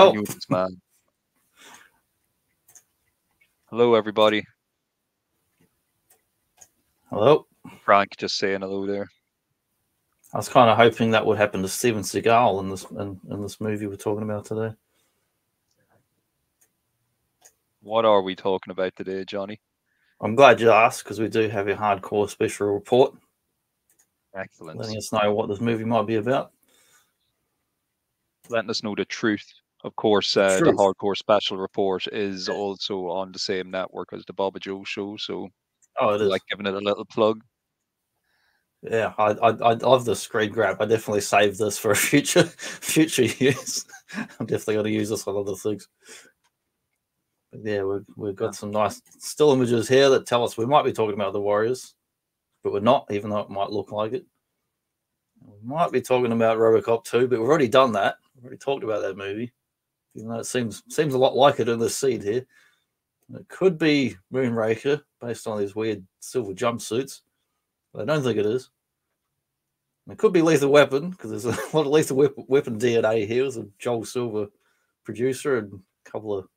Help. This man. Hello, everybody. Hello. Frank just saying hello there. I was kind of hoping that would happen to Steven Seagal in this in, in this movie we're talking about today. What are we talking about today, Jonny? I'm glad you asked because we do have a hardcore special report Excellent. letting us know what this movie might be about. Letting us know the truth. Of course, uh, the Hardcore Special Report is also on the same network as the Boba Jo Show, so Oh, it is. like giving it a little plug. yeah, I, I I love the screen grab. I definitely save this for future future use. I'm definitely going to use this on other things. But yeah, we've we've got some nice still images here that tell us we might be talking about the Warriors, but we're not, even though it might look like it. We might be talking about RoboCop 2, but we've already done that. We've already talked about that movie, even though it seems seems a lot like it in this seed here. It could be Moonraker based on these weird silver jumpsuits, but I don't think it is. It could be Lethal Weapon because there's a lot of Lethal Weapon DNA here. There's a Joel Silver producer and a couple of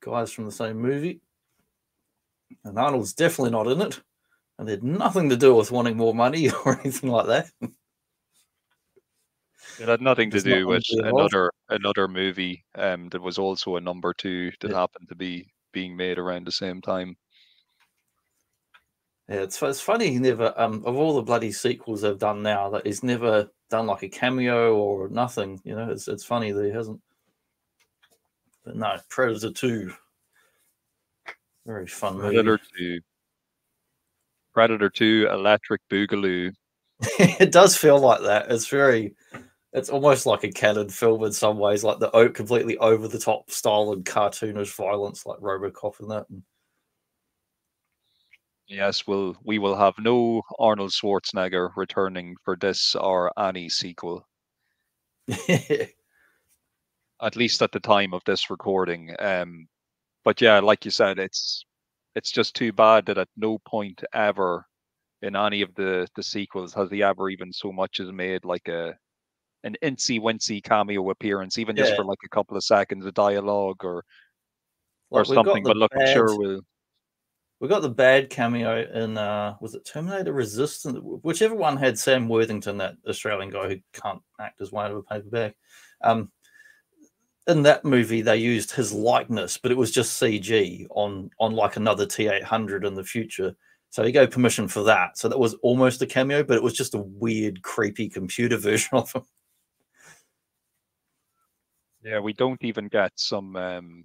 guys from the same movie. And Arnold's definitely not in it. And it had nothing to do with wanting more money or anything like that. It had nothing to do with another another movie um, that was also a number two that happened to be being made around the same time. Yeah, it's, it's funny he never, um, of all the bloody sequels they've done now, that he's never done like a cameo or nothing. You know, it's, it's funny that he hasn't. But no, Predator 2. Very fun movie. Predator two, Predator two, Electric Boogaloo. it does feel like that. It's very, it's almost like a Cannon film in some ways, like the completely over the top style and cartoonish violence, like Robocop and that. Yes, we'll we will have no Arnold Schwarzenegger returning for this or any sequel, at least at the time of this recording. Um, but yeah, like you said, it's it's just too bad that at no point ever in any of the the sequels has he ever even so much as made like a an incy wincy cameo appearance, even just for like a couple of seconds of dialogue or or Like, something. But look, I'm bad- sure we'll We got the bad cameo in uh was it Terminator Resistance? Whichever one had Sam Worthington, that Australian guy who can't act as out of a paper bag. Um in that movie they used his likeness, but it was just CG on on like another T800 in the future. So he gave permission for that. So that was almost a cameo, but it was just a weird, creepy computer version of him. Yeah, we don't even get some, um,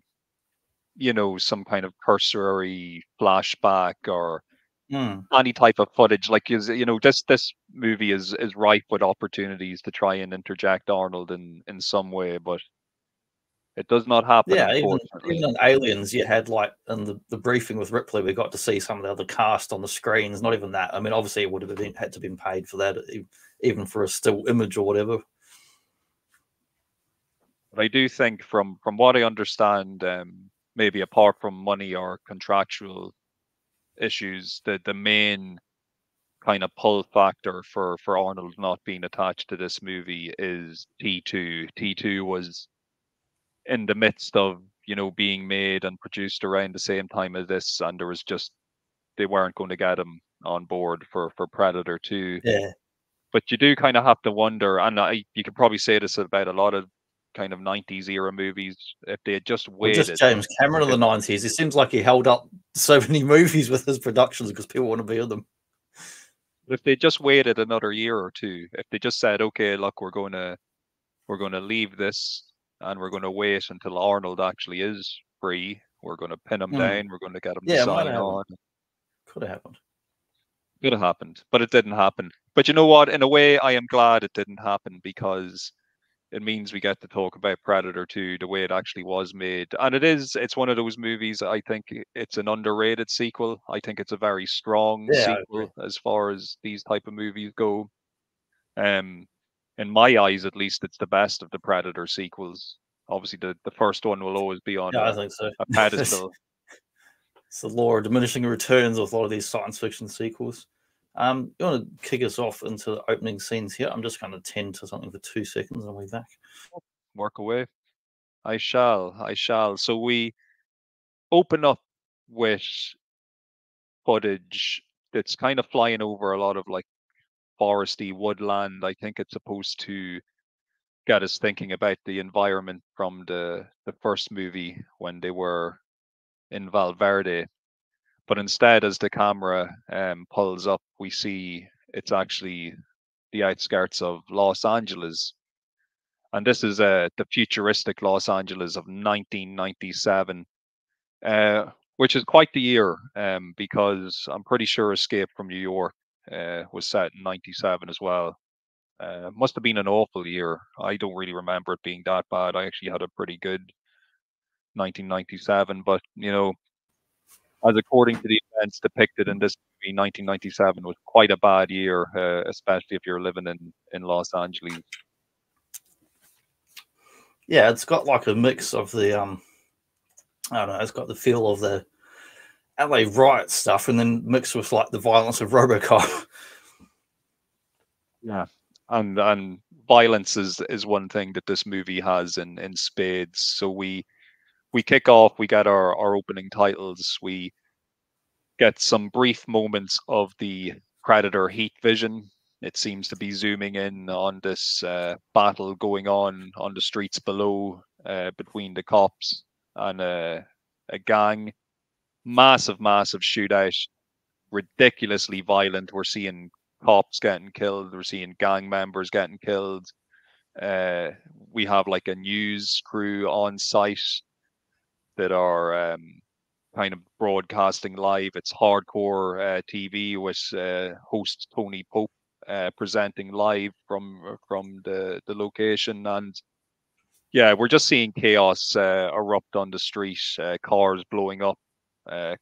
you know, some kind of cursory flashback or Hmm. any type of footage. Like, is you know, this this movie is is ripe with opportunities to try and interject Arnold in in some way, but it does not happen. Yeah, even, even in Aliens, you had like in the, the briefing with Ripley, we got to see some of the other cast on the screens. Not even that. I mean, obviously, it would have been had to been paid for that, even for a still image or whatever. But I do think, from from what I understand, um, maybe apart from money or contractual issues, the the main kind of pull factor for for Arnold not being attached to this movie is T2. T2 was in the midst of you know being made and produced around the same time as this, and there was just they weren't going to get him on board for for Predator 2 Yeah, but you do kind of have to wonder, and I, you could probably say this about a lot of kind of 90s era movies, if they had just well, waited. just James Cameron of the nineties. It seems like he held up so many movies with his productions because people want to be in them. if they just waited another year or two, if they just said, okay, look, we're going to we're going to leave this and we're going to wait until Arnold actually is free. We're going to pin him Hmm. down. We're going to get him Yeah, to sign on. Could have happened. Could have happened, but it didn't happen. But you know what? In a way, I am glad it didn't happen because it means we get to talk about Predator 2 the way it actually was made. And it is, it's one of those movies, I think it's an underrated sequel. I think it's a very strong Yeah, sequel as far as these type of movies go. Um, in my eyes, at least, it's the best of the Predator sequels. Obviously, the, the first one will always be on Yeah, I a, think so. a pedestal. It's the law of diminishing returns with a lot of these science fiction sequels. Um, you want to kick us off into the opening scenes here? I'm just going to tend to something for two seconds and I'll be back. Work away. I shall. I shall. So we open up with footage that's kind of flying over a lot of like foresty woodland. I think it's supposed to get us thinking about the environment from the the first movie when they were in Valverde but instead, as the camera um, pulls up, we see it's actually the outskirts of Los Angeles. And this is uh, the futuristic Los Angeles of 1997, uh, which is quite the year um, because I'm pretty sure Escape from New York uh, was set in 97 as well. Uh, must have been an awful year. I don't really remember it being that bad. I actually had a pretty good 1997, but you know, as according to the events depicted in this movie, 1997 was quite a bad year, uh, especially if you're living in in Los Angeles. Yeah, it's got like a mix of the um, I don't know, it's got the feel of the LA riot stuff, and then mixed with like the violence of RoboCop. Yeah, and and violence is is one thing that this movie has in in spades. So we we kick off, we get our, our opening titles, we get some brief moments of the Predator heat vision. It seems to be zooming in on this uh, battle going on on the streets below uh, between the cops and uh, a gang. Massive, massive shootout, ridiculously violent. We're seeing cops getting killed, we're seeing gang members getting killed. Uh, we have like a news crew on site that are um, kind of broadcasting live. It's hardcore uh, TV with uh, host Tony Pope uh, presenting live from uh, from the the location, and yeah, we're just seeing chaos uh, erupt on the street. Uh, cars blowing up,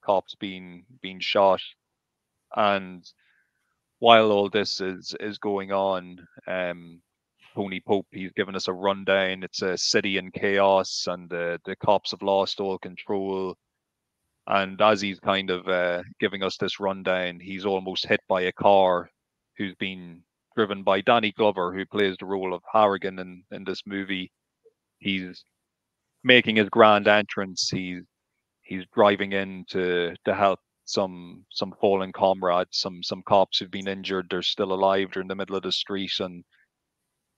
cops being being shot, and while all this is is going on, um, Tony Pope. He's given us a rundown. It's a city in chaos, and the the cops have lost all control. And as he's kind of uh, giving us this rundown, he's almost hit by a car who's been driven by Danny Glover, who plays the role of Harrigan in, in this movie. He's making his grand entrance. He's he's driving in to to help some some fallen comrades, some some cops who've been injured. They're still alive. They're in the middle of the street, and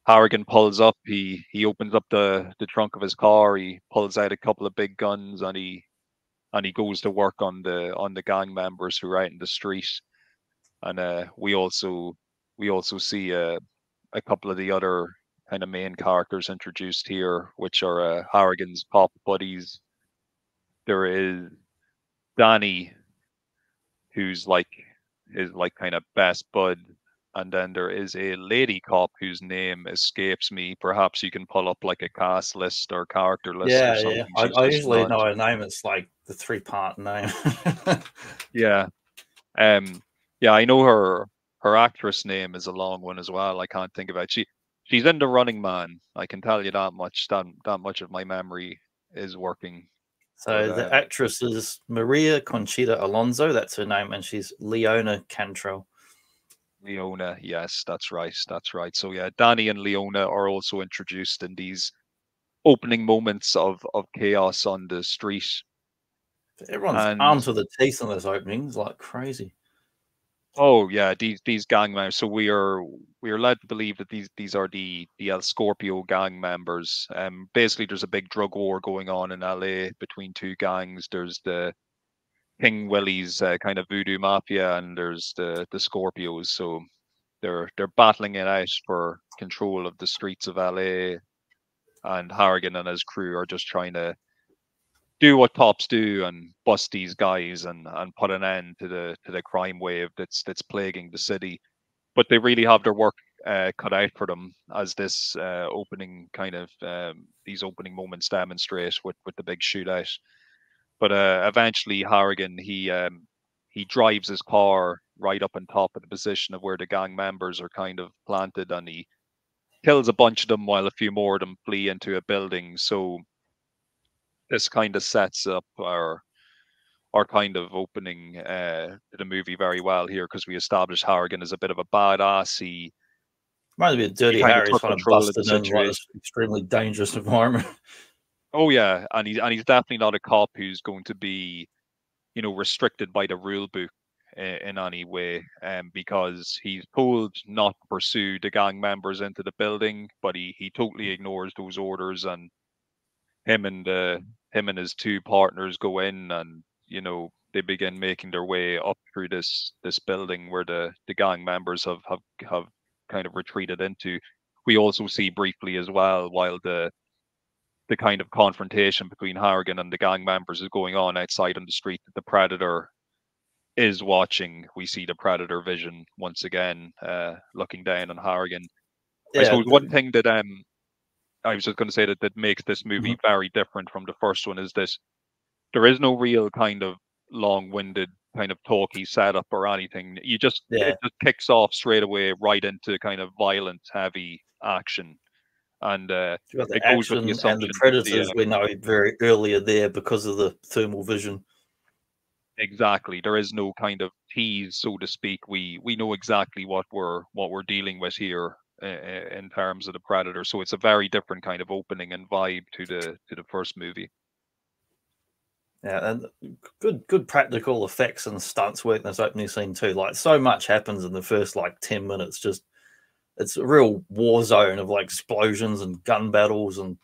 Harrigan pulls up. He he opens up the the trunk of his car. He pulls out a couple of big guns, and he and he goes to work on the on the gang members who are out in the street. And uh, we also we also see uh, a couple of the other kind of main characters introduced here, which are uh, Harrigan's pop buddies. There is Danny, who's like his like kind of best bud and then there is a lady cop whose name escapes me. Perhaps you can pull up like a cast list or character list. Yeah, yeah. I, I usually know her name. It's like the three part name. yeah, um, yeah. I know her. Her actress name is a long one as well. I can't think about it. she. She's in the Running Man. I can tell you that much. That that much of my memory is working. So but, the uh, actress is Maria Conchita Alonso. That's her name, and she's Leona Cantrell. Leona, yes, that's right, that's right. So yeah, Danny and Leona are also introduced in these opening moments of of chaos on the street. Everyone's and, armed to the teeth on those openings, like crazy. Oh yeah, these these gang members. So we are we are led to believe that these these are the the El Scorpio gang members. Um, basically, there's a big drug war going on in LA between two gangs. There's the King Willie's uh, kind of voodoo mafia, and there's the the Scorpios. So they're they're battling it out for control of the streets of LA, and Harrigan and his crew are just trying to do what cops do and bust these guys and and put an end to the to the crime wave that's that's plaguing the city. But they really have their work uh, cut out for them, as this uh, opening kind of um, these opening moments demonstrate with with the big shootout. But uh, eventually, Harrigan he um, he drives his car right up on top of the position of where the gang members are kind of planted, and he kills a bunch of them while a few more of them flee into a building. So this kind of sets up our our kind of opening uh, the movie very well here because we established Harrigan as a bit of a badass. He might be a dirty Harry kind of busted in like this extremely dangerous environment. Oh yeah, and he's and he's definitely not a cop who's going to be, you know, restricted by the rule book in, in any way, um, because he's told not to pursue the gang members into the building, but he he totally ignores those orders, and him and uh, him and his two partners go in, and you know they begin making their way up through this this building where the the gang members have have have kind of retreated into. We also see briefly as well while the the kind of confrontation between Harrigan and the gang members is going on outside on the street that the predator is watching. We see the predator vision once again, uh, looking down on Harrigan. Yeah. I suppose one thing that um I was just going to say that that makes this movie mm-hmm. very different from the first one is this: there is no real kind of long-winded kind of talky setup or anything. You just yeah. it just kicks off straight away right into kind of violent, heavy action. And uh, it goes with the and the predators the, uh, we know very earlier there because of the thermal vision. Exactly. There is no kind of tease, so to speak. We we know exactly what we're what we're dealing with here uh, in terms of the predator. So it's a very different kind of opening and vibe to the to the first movie. Yeah, and good good practical effects and stunts work in this opening scene too. Like so much happens in the first like 10 minutes. Just it's a real war zone of like explosions and gun battles and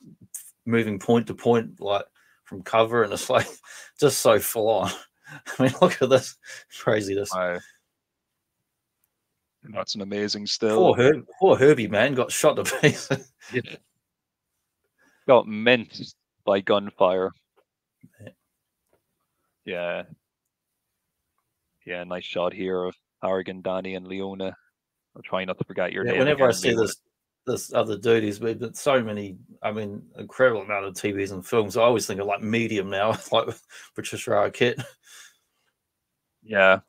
moving point to point, like from cover, and it's like just so full on. I mean, look at this craziness. I, that's an amazing still. Poor, Herb, poor Herbie, man, got shot to pieces. yeah. Got minced by gunfire. Yeah. Yeah. Yeah, nice shot here of Harrigan, Danny, and Leona. I'm trying not to forget your yeah, name. Whenever I see this this other dude, he's been so many, I mean, incredible amount of TVs and films. I always think of like Medium now, like Patricia Arquette. Yeah.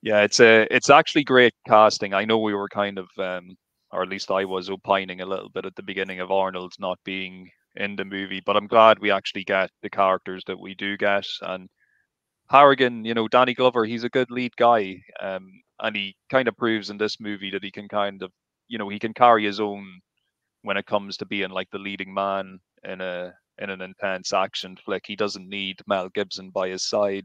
Yeah, it's a it's actually great casting. I know we were kind of um or at least I was opining a little bit at the beginning of Arnold's not being in the movie. But I'm glad we actually get the characters that we do get. And Harrigan, you know, Danny Glover, he's a good lead guy. Um, and he kind of proves in this movie that he can kind of, you know, he can carry his own when it comes to being like the leading man in a in an intense action flick. He doesn't need Mel Gibson by his side.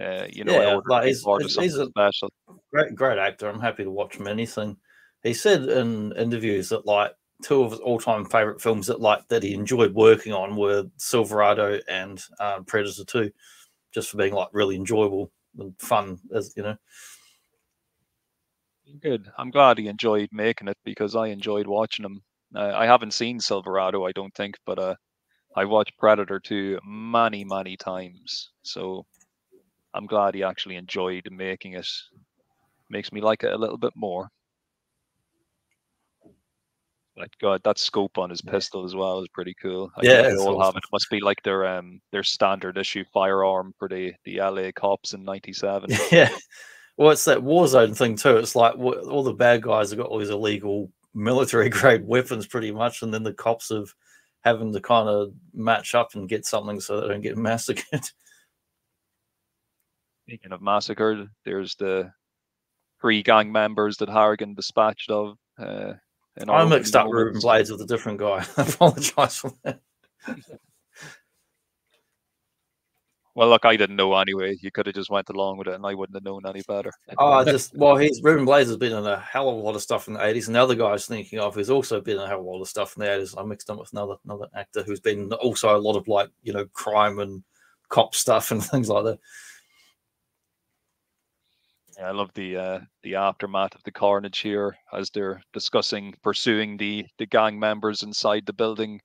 Uh, you know, yeah, like he's, he's a special. great, great actor. I'm happy to watch him anything. He said in interviews that like two of his all-time favorite films that like that he enjoyed working on were Silverado and uh, Predator Two, just for being like really enjoyable and fun, as you know. Good. I'm glad he enjoyed making it because I enjoyed watching him. Uh, I haven't seen Silverado, I don't think, but uh, I watched Predator 2 many, many times. So I'm glad he actually enjoyed making it. Makes me like it a little bit more. Like God, that scope on his pistol as well is pretty cool. I yeah, they all awesome. have it. it. Must be like their um their standard issue firearm for the the LA cops in '97. Yeah, well, it's that Warzone thing too. It's like all the bad guys have got all these illegal military grade weapons, pretty much, and then the cops have having to kind of match up and get something so they don't get massacred. Speaking of massacred, there's the three gang members that Harrigan dispatched of. Uh, I mixed up Ruben Blades with a different guy. I apologize for that. Well, look, I didn't know anyway. You could have just went along with it, and I wouldn't have known any better. Oh, just well, he's Ruben Blades has been in a hell of a lot of stuff in the eighties, and the other guy I was thinking of who's also been in a hell of a lot of stuff in the eighties. I mixed him with another another actor who's been also a lot of like you know crime and cop stuff and things like that. I love the uh, the aftermath of the carnage here as they're discussing pursuing the the gang members inside the building,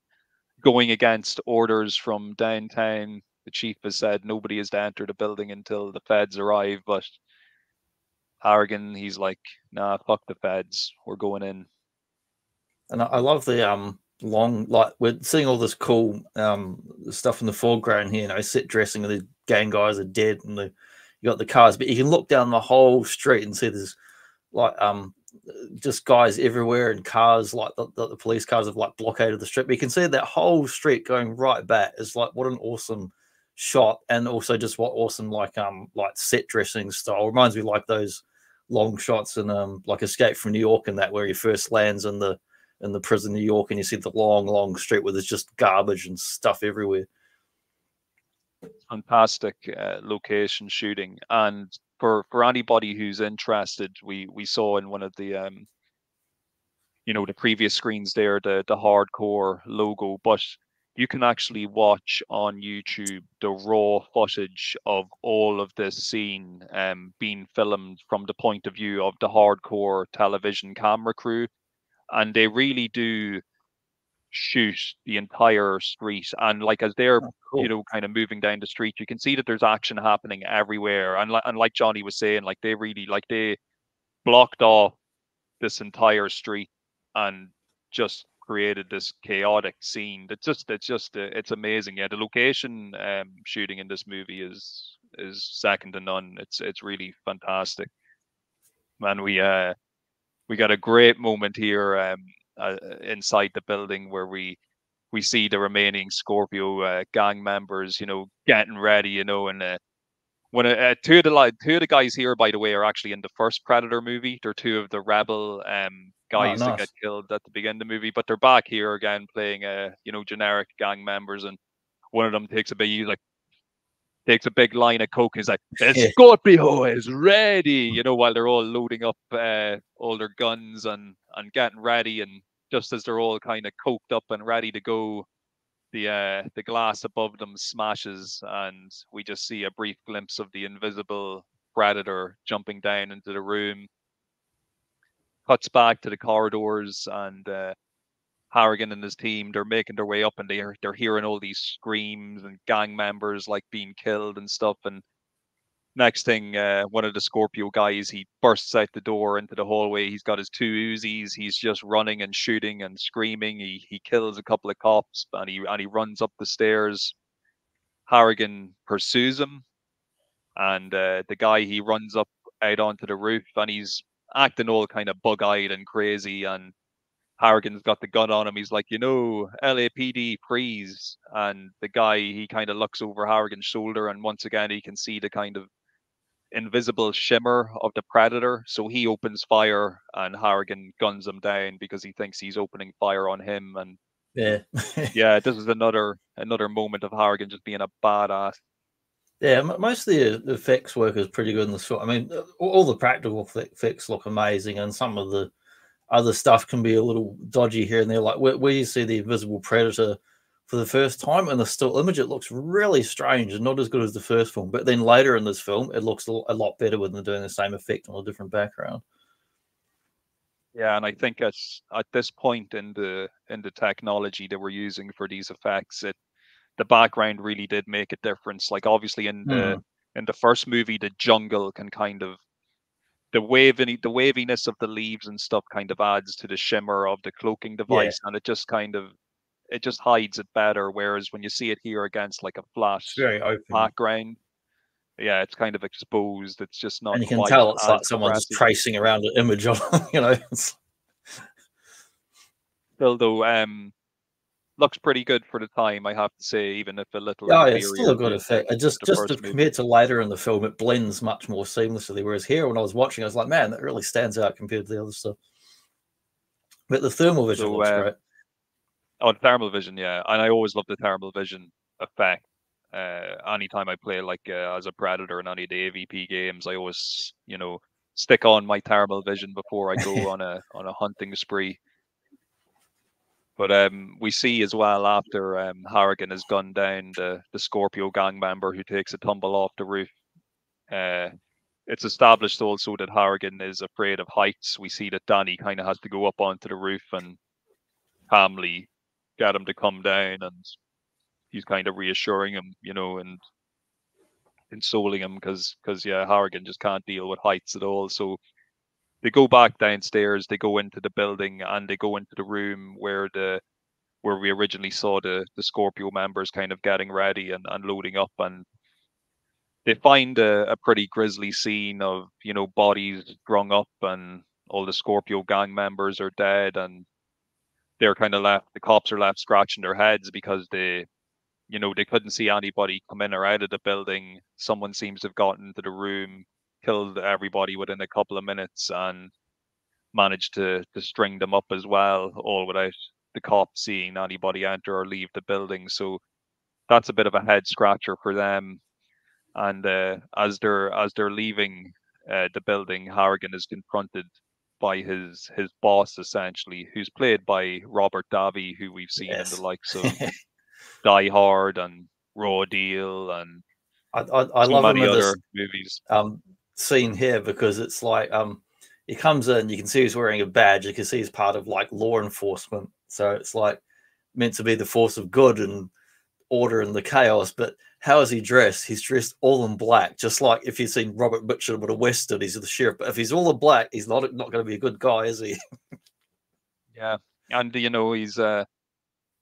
going against orders from downtown. The chief has said nobody is to enter the building until the feds arrive, but Harrigan, he's like, nah, fuck the feds, we're going in. And I love the um long like we're seeing all this cool um stuff in the foreground here, you know, set dressing and the gang guys are dead and the you got the cars, but you can look down the whole street and see there's like um just guys everywhere and cars like the, the, the, police cars have like blockaded the street. But you can see that whole street going right back. It's like what an awesome shot and also just what awesome like um like set dressing style reminds me like those long shots and um like Escape from New York and that where he first lands in the in the prison New York and you see the long long street where there's just garbage and stuff everywhere. Fantastic uh, location shooting and for for anybody who's interested, we we saw in one of the um you know the previous screens there the the hardcore logo, but you can actually watch on YouTube the raw footage of all of this scene um, being filmed from the point of view of the hardcore television camera crew. And they really do shoot the entire street. And like as they're, oh, cool. you know, kind of moving down the street, you can see that there's action happening everywhere. And, like and like Jonny was saying, like they really, like they blocked off this entire street and just created this chaotic scene that just it's just uh, it's amazing yeah the location um shooting in this movie is is second to none it's it's really fantastic man we uh we got a great moment here um uh, inside the building where we we see the remaining Scorpio uh, gang members, you know, getting ready, you know, and uh, when uh, two of the like two of the guys here, by the way, are actually in the first Predator movie. They're two of the rebel um Oh, guys oh, nice. that get killed at the beginning of the movie, but they're back here again playing uh, you know, generic gang members and one of them takes a big like takes a big line of coke he's like, Scorpio is ready, you know, while they're all loading up uh, all their guns and and getting ready and just as they're all kind of coked up and ready to go, the uh, the glass above them smashes and we just see a brief glimpse of the invisible predator jumping down into the room. Cuts back to the corridors and uh, Harrigan and his team they're making their way up and they're they're hearing all these screams and gang members like being killed and stuff and next thing uh, one of the Scorpio guys he bursts out the door into the hallway he's got his two Uzis he's just running and shooting and screaming he he kills a couple of cops and he and he runs up the stairs. Harrigan pursues him and uh, the guy he runs up out onto the roof and he's acting all kind of bug-eyed and crazy and Harrigan's got the gun on him. He's like, you know, LAPD, freeze. And the guy, he kind of looks over Harrigan's shoulder, and once again, he can see the kind of invisible shimmer of the predator. So he opens fire, and Harrigan guns him down because he thinks he's opening fire on him. And yeah, yeah, this is another another moment of Harrigan just being a badass. Yeah, most of the effects work is pretty good in the shot. I mean, uh, all the practical effects look amazing, and some of the other stuff can be a little dodgy here and there. Like where, where you see the invisible predator for the first time in the still image, it looks really strange and not as good as the first film. But then later in this film, it looks a lot better when they're doing the same effect on a different background. Yeah, and I think at at this point in the in the technology that we're using for these effects, it the background really did make a difference. Like obviously in the mm. in the first movie, the jungle can kind of the waving the waviness of the leaves and stuff kind of adds to the shimmer of the cloaking device, yeah. and it just kind of it just hides it better. Whereas when you see it here against like a flat background, yeah, it's kind of exposed. It's just not. And you can tell it's like someone's tracing around an image on, you know. Although, um, looks pretty good for the time, I have to say, even if a little. Yeah, it's still a good effect. Just just to, compared to later in the film, it blends much more seamlessly. Whereas here, when I was watching, I was like, man, that really stands out compared to the other stuff. But the thermal vision so, looks uh, great. Oh, the thermal vision, yeah, and I always love the thermal vision effect. Uh, anytime I play like uh, as a predator in any of the AVP games, I always, you know, stick on my thermal vision before I go on a on a hunting spree. But um, we see as well after um, Harrigan has gunned down the, the Scorpio gang member who takes a tumble off the roof. Uh, it's established also that Harrigan is afraid of heights. We see that Danny kind of has to go up onto the roof and calmly get him to come down, and he's kind of reassuring him, you know, and consoling him because because yeah, Harrigan just can't deal with heights at all. So they go back downstairs, they go into the building, and they go into the room where the where we originally saw the the Scorpio members kind of getting ready and, and loading up, and they find a, a pretty grisly scene of you know bodies strung up, and all the Scorpio gang members are dead, and they're kind of left. The cops are left scratching their heads because they you know, they couldn't see anybody come in or out of the building. Someone seems to have gotten into the room, killed everybody within a couple of minutes, and managed to to string them up as well, all without the cops seeing anybody enter or leave the building. So that's a bit of a head scratcher for them. And uh, as they're as they're leaving uh, the building, Harrigan is confronted by his his boss essentially, who's played by Robert Davi, who we've seen yes. in the likes of Die Hard and Raw Deal and I, I, I love many other movies. Um, scene here because it's like um, he comes in, you can see he's wearing a badge, you can see he's part of like law enforcement, so it's like meant to be the force of good and order and the chaos, but how is he dressed? He's dressed all in black, just like if you've seen Robert Mitchum with a Western, he's the sheriff. But if he's all in black, he's not not going to be a good guy, is he? yeah, and you know he's uh,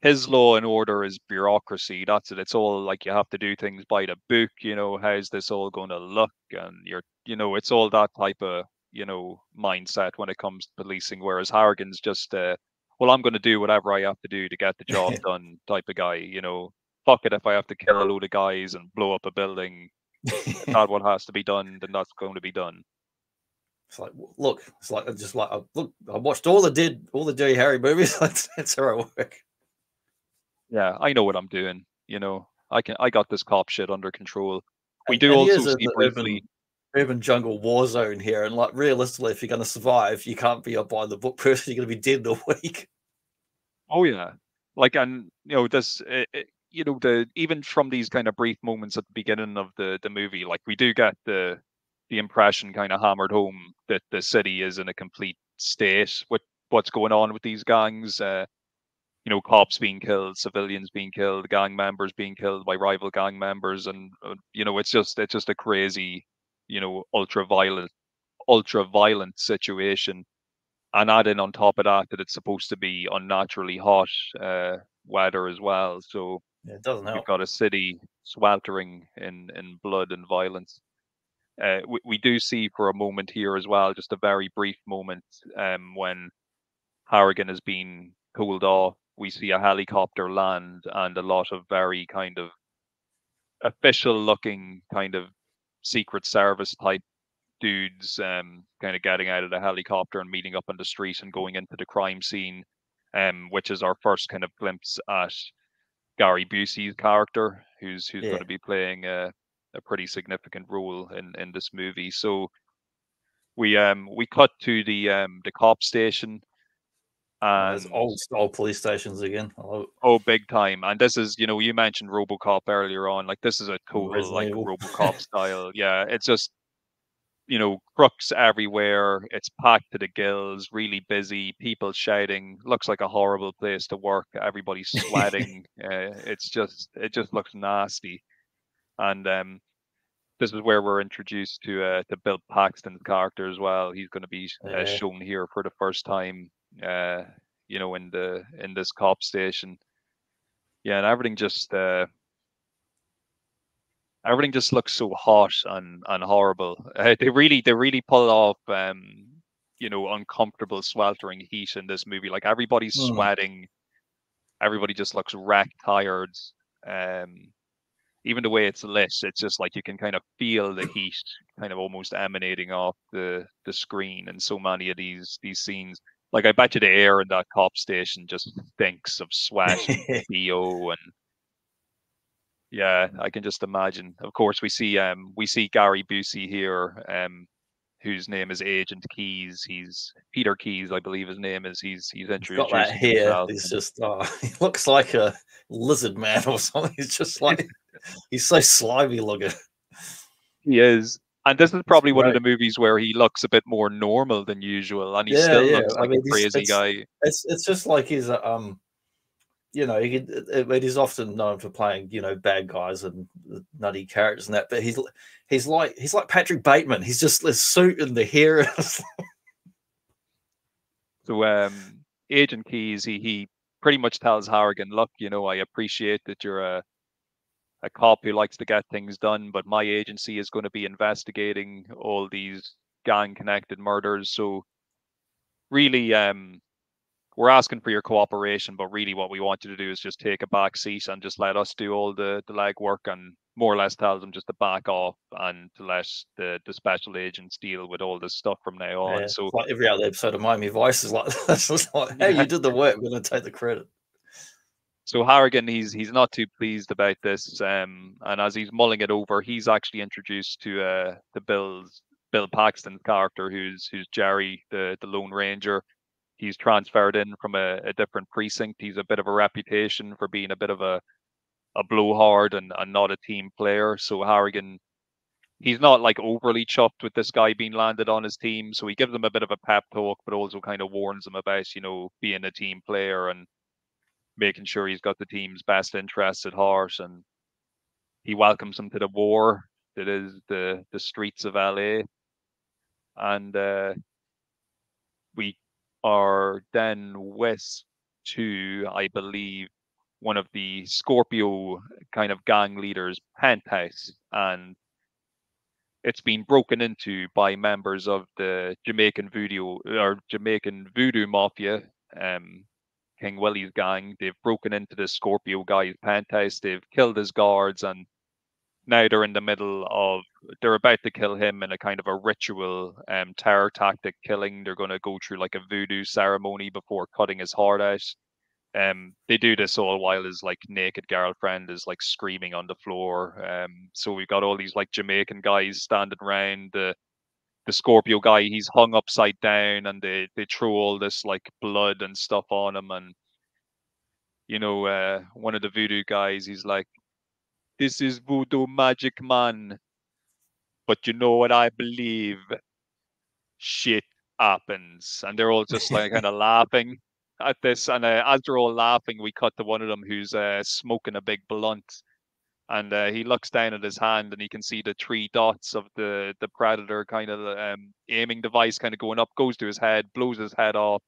his law and order is bureaucracy. That's it. It's all like you have to do things by the book. You know, how's this all going to look? And you're, you know, it's all that type of you know mindset when it comes to policing. Whereas Harrigan's just, uh, well, I'm going to do whatever I have to do to get the job done type of guy. You know, fuck it if I have to kill a load of guys and blow up a building. that what has to be done, then that's going to be done. It's like, look, it's like just like look. I watched all the did all the Dirty Harry movies. that's, that's how I work. Yeah, I know what I'm doing. You know, I can. I got this cop shit under control. We do and also see briefly. Urban, urban jungle war zone here, and like realistically, if you're going to survive, you can't be a by the book person. You're going to be dead in a week. Oh yeah, like and you know this it, it, you know the even from these kind of brief moments at the beginning of the the movie like we do get the the impression kind of hammered home that the city is in a complete state with what's going on with these gangs uh, you know cops being killed civilians being killed gang members being killed by rival gang members and uh, you know it's just it's just a crazy you know ultra violent ultra violent situation and add in on top of that that it's supposed to be unnaturally hot uh, weather as well so it doesn't help. We've got a city sweltering in in blood and violence. Uh, we, we do see for a moment here as well, just a very brief moment um, when Harrigan has been cooled off. We see a helicopter land and a lot of very kind of official looking kind of secret service type dudes um, kind of getting out of the helicopter and meeting up on the street and going into the crime scene, um, which is our first kind of glimpse at Gary Busey's character, who's who's yeah. going to be playing a, a pretty significant role in in this movie. So we um we cut to the um the cop station. And old old police stations again. Oh. oh, big time! And this is, you know, you mentioned RoboCop earlier on. Like this is a total like RoboCop style. Yeah, it's just you know, crooks everywhere. It's packed to the gills, really busy, people shouting. Looks like a horrible place to work. Everybody's sweating. uh, it's just, it just looks nasty. And um, this is where we're introduced to uh, to Bill Paxton's character as well. He's going to be uh, shown here for the first time. Uh, you know, in the in this cop station. Yeah, and everything just uh, everything just looks so hot and and horrible. Uh, they really they really pull off um you know uncomfortable sweltering heat in this movie. Like everybody's mm. sweating, everybody just looks wrecked, tired. Um, even the way it's lit, it's just like you can kind of feel the heat kind of almost emanating off the the screen in so many of these these scenes. Like I bet you the air in that cop station just thinks of sweat and BO and yeah, I can just imagine. Of course, we see um we see Gary Busey here, um, whose name is Agent Keyes. He's Peter Keyes, I believe his name is. He's he's introduced. He's got that here. He's just oh, he looks like a lizard man or something. He's just like he's so slimy looking. He is. And this is probably one of the movies where he looks a bit more normal than usual, and he yeah, still yeah. looks like I mean, a crazy it's, guy. It's it's just like he's a um you know, he, it is often known for playing, you know, bad guys and nutty characters and that. But he's he's like he's like Patrick Bateman. He's just the suit and the hair. so, um, Agent Keyes, he he pretty much tells Harrigan, "Look, you know, I appreciate that you're a a cop who likes to get things done, but my agency is going to be investigating all these gang connected murders. So, really, um, we're asking for your cooperation, but really what we want you to do is just take a back seat and just let us do all the the legwork and more or less tell them just to back off and to let the the special agents deal with all this stuff from now on. Yeah, so like every other episode of Miami Vice is like like, hey, you did the work. We're going to take the credit. So Harrigan, he's he's not too pleased about this, um, and as he's mulling it over, he's actually introduced to uh, the Bill's Bill Paxton character, who's who's Jerry, the the Lone Ranger. He's transferred in from a, a different precinct. He's a bit of a reputation for being a bit of a a blowhard and, and not a team player. So Harrigan, he's not like overly chuffed with this guy being landed on his team. So he gives him a bit of a pep talk, but also kind of warns him about you know being a team player and making sure he's got the team's best interests at heart. And he welcomes him to the war that is the the streets of LA and uh, we are then west to, I believe, one of the Scorpio kind of gang leaders' penthouse, and it's been broken into by members of the Jamaican Voodoo or Jamaican Voodoo Mafia, um, King Willie's gang. They've broken into the Scorpio guy's penthouse. They've killed his guards and now they're in the middle of they're about to kill him in a kind of a ritual um terror tactic killing they're going to go through like a voodoo ceremony before cutting his heart out um they do this all while his like naked girlfriend is like screaming on the floor um so we've got all these like jamaican guys standing around the the scorpio guy he's hung upside down and they they throw all this like blood and stuff on him and you know uh one of the voodoo guys he's like this is voodoo magic man. But you know what I believe? Shit happens. And they're all just like kind of laughing at this. And uh, as they're all laughing, we cut to one of them who's uh, smoking a big blunt. And uh, he looks down at his hand and he can see the three dots of the, the predator kind of um, aiming device kind of going up, goes to his head, blows his head off.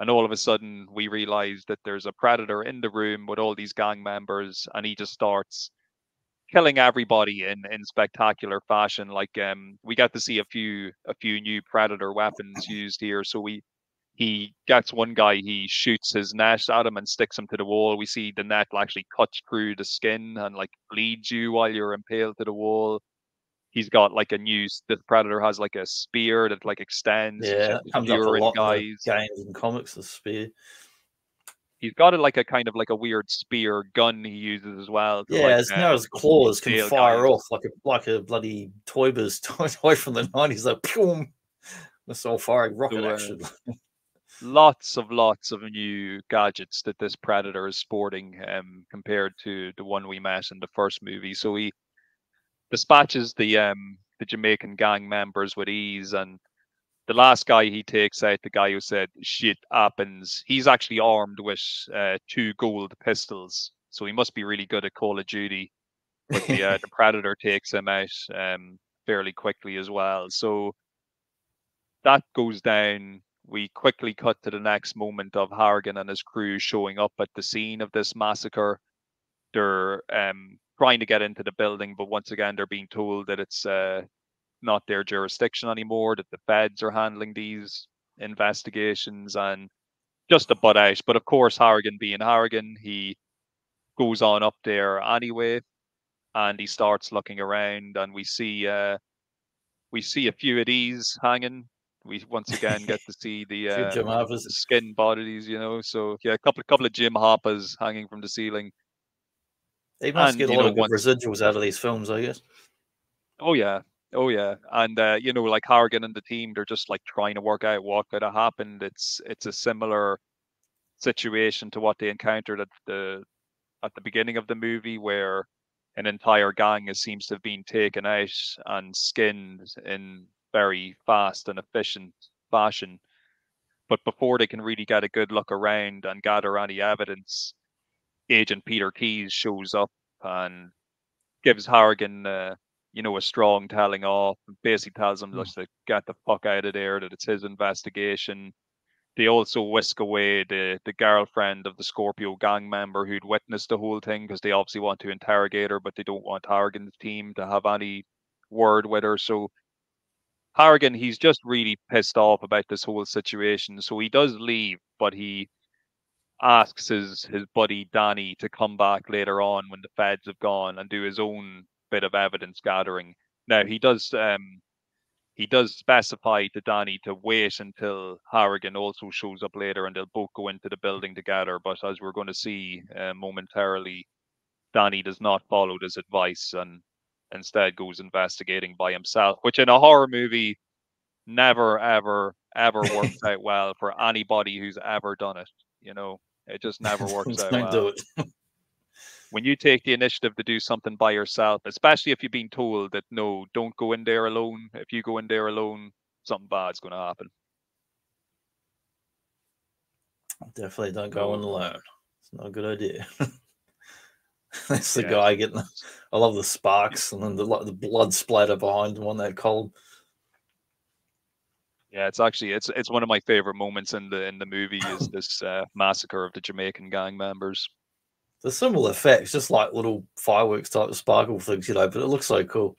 And all of a sudden, we realize that there's a predator in the room with all these gang members, and he just starts killing everybody in in spectacular fashion. Like um, we got to see a few a few new predator weapons used here. So we he gets one guy, he shoots his net at him and sticks him to the wall. We see the net actually cuts through the skin and like bleeds you while you're impaled to the wall. He's got like a new. The predator has like a spear that like extends. Yeah, comes up a lot guys. games and comics. The spear he's got it like a kind of like a weird spear gun he uses as well. yeah, like, as uh, now his claws can fire guys. off like a like a bloody Toy Biz toy from the nineties, like boom. That's all firing rocket so, uh, action. lots of lots of new gadgets that this predator is sporting um compared to the one we met in the first movie. So he dispatches the um the Jamaican gang members with ease and the last guy he takes out, the guy who said shit happens, he's actually armed with uh, two gold pistols. So he must be really good at Call of Duty. But the, uh, the Predator takes him out um, fairly quickly as well. So that goes down. We quickly cut to the next moment of Harrigan and his crew showing up at the scene of this massacre. They're um, trying to get into the building, but once again, they're being told that it's uh, not their jurisdiction anymore, that the feds are handling these investigations and just a butt out. But of course, Harrigan being Harrigan, he goes on up there anyway and he starts looking around and we see uh we see a few of these hanging. We once again get to see the, uh, the skin bodies, you know. So yeah, a couple couple of Jim Harpers hanging from the ceiling. They must and, get a lot know, of good residuals out of these films, I guess. Oh yeah, Oh yeah, and uh, you know, like Harrigan and the team, they're just like trying to work out what could have happened. It's it's a similar situation to what they encountered at the at the beginning of the movie, where an entire gang is, seems to have been taken out and skinned in very fast and efficient fashion. But before they can really get a good look around and gather any evidence, Agent Peter Keyes shows up and gives Harrigan uh, you know, a strong telling off. Basically tells him mm. just to get the fuck out of there, that it's his investigation. They also whisk away the, the girlfriend of the Scorpio gang member who'd witnessed the whole thing because they obviously want to interrogate her, but they don't want Harrigan's team to have any word with her. So Harrigan, he's just really pissed off about this whole situation. So he does leave, but he asks his his buddy Danny to come back later on when the feds have gone and do his own bit of evidence gathering. Now he does um he does specify to Danny to wait until Harrigan also shows up later and they'll both go into the building together. But as we're going to see uh, momentarily, Danny does not follow this advice and instead goes investigating by himself, which in a horror movie never, ever, ever works out well for anybody who's ever done it. You know, it just never works out well. when you take the initiative to do something by yourself, especially if you've been told that no, don't go in there alone. If you go in there alone, something bad's going to happen. Definitely don't go in alone. It's not a good idea. That's the yeah. guy getting. I love the sparks and then the the blood splatter behind him on that cold. Yeah, it's actually it's it's one of my favorite moments in the in the movie is this uh, massacre of the Jamaican gang members. The similar effects, just like little fireworks type of sparkle things, you know, but it looks so cool.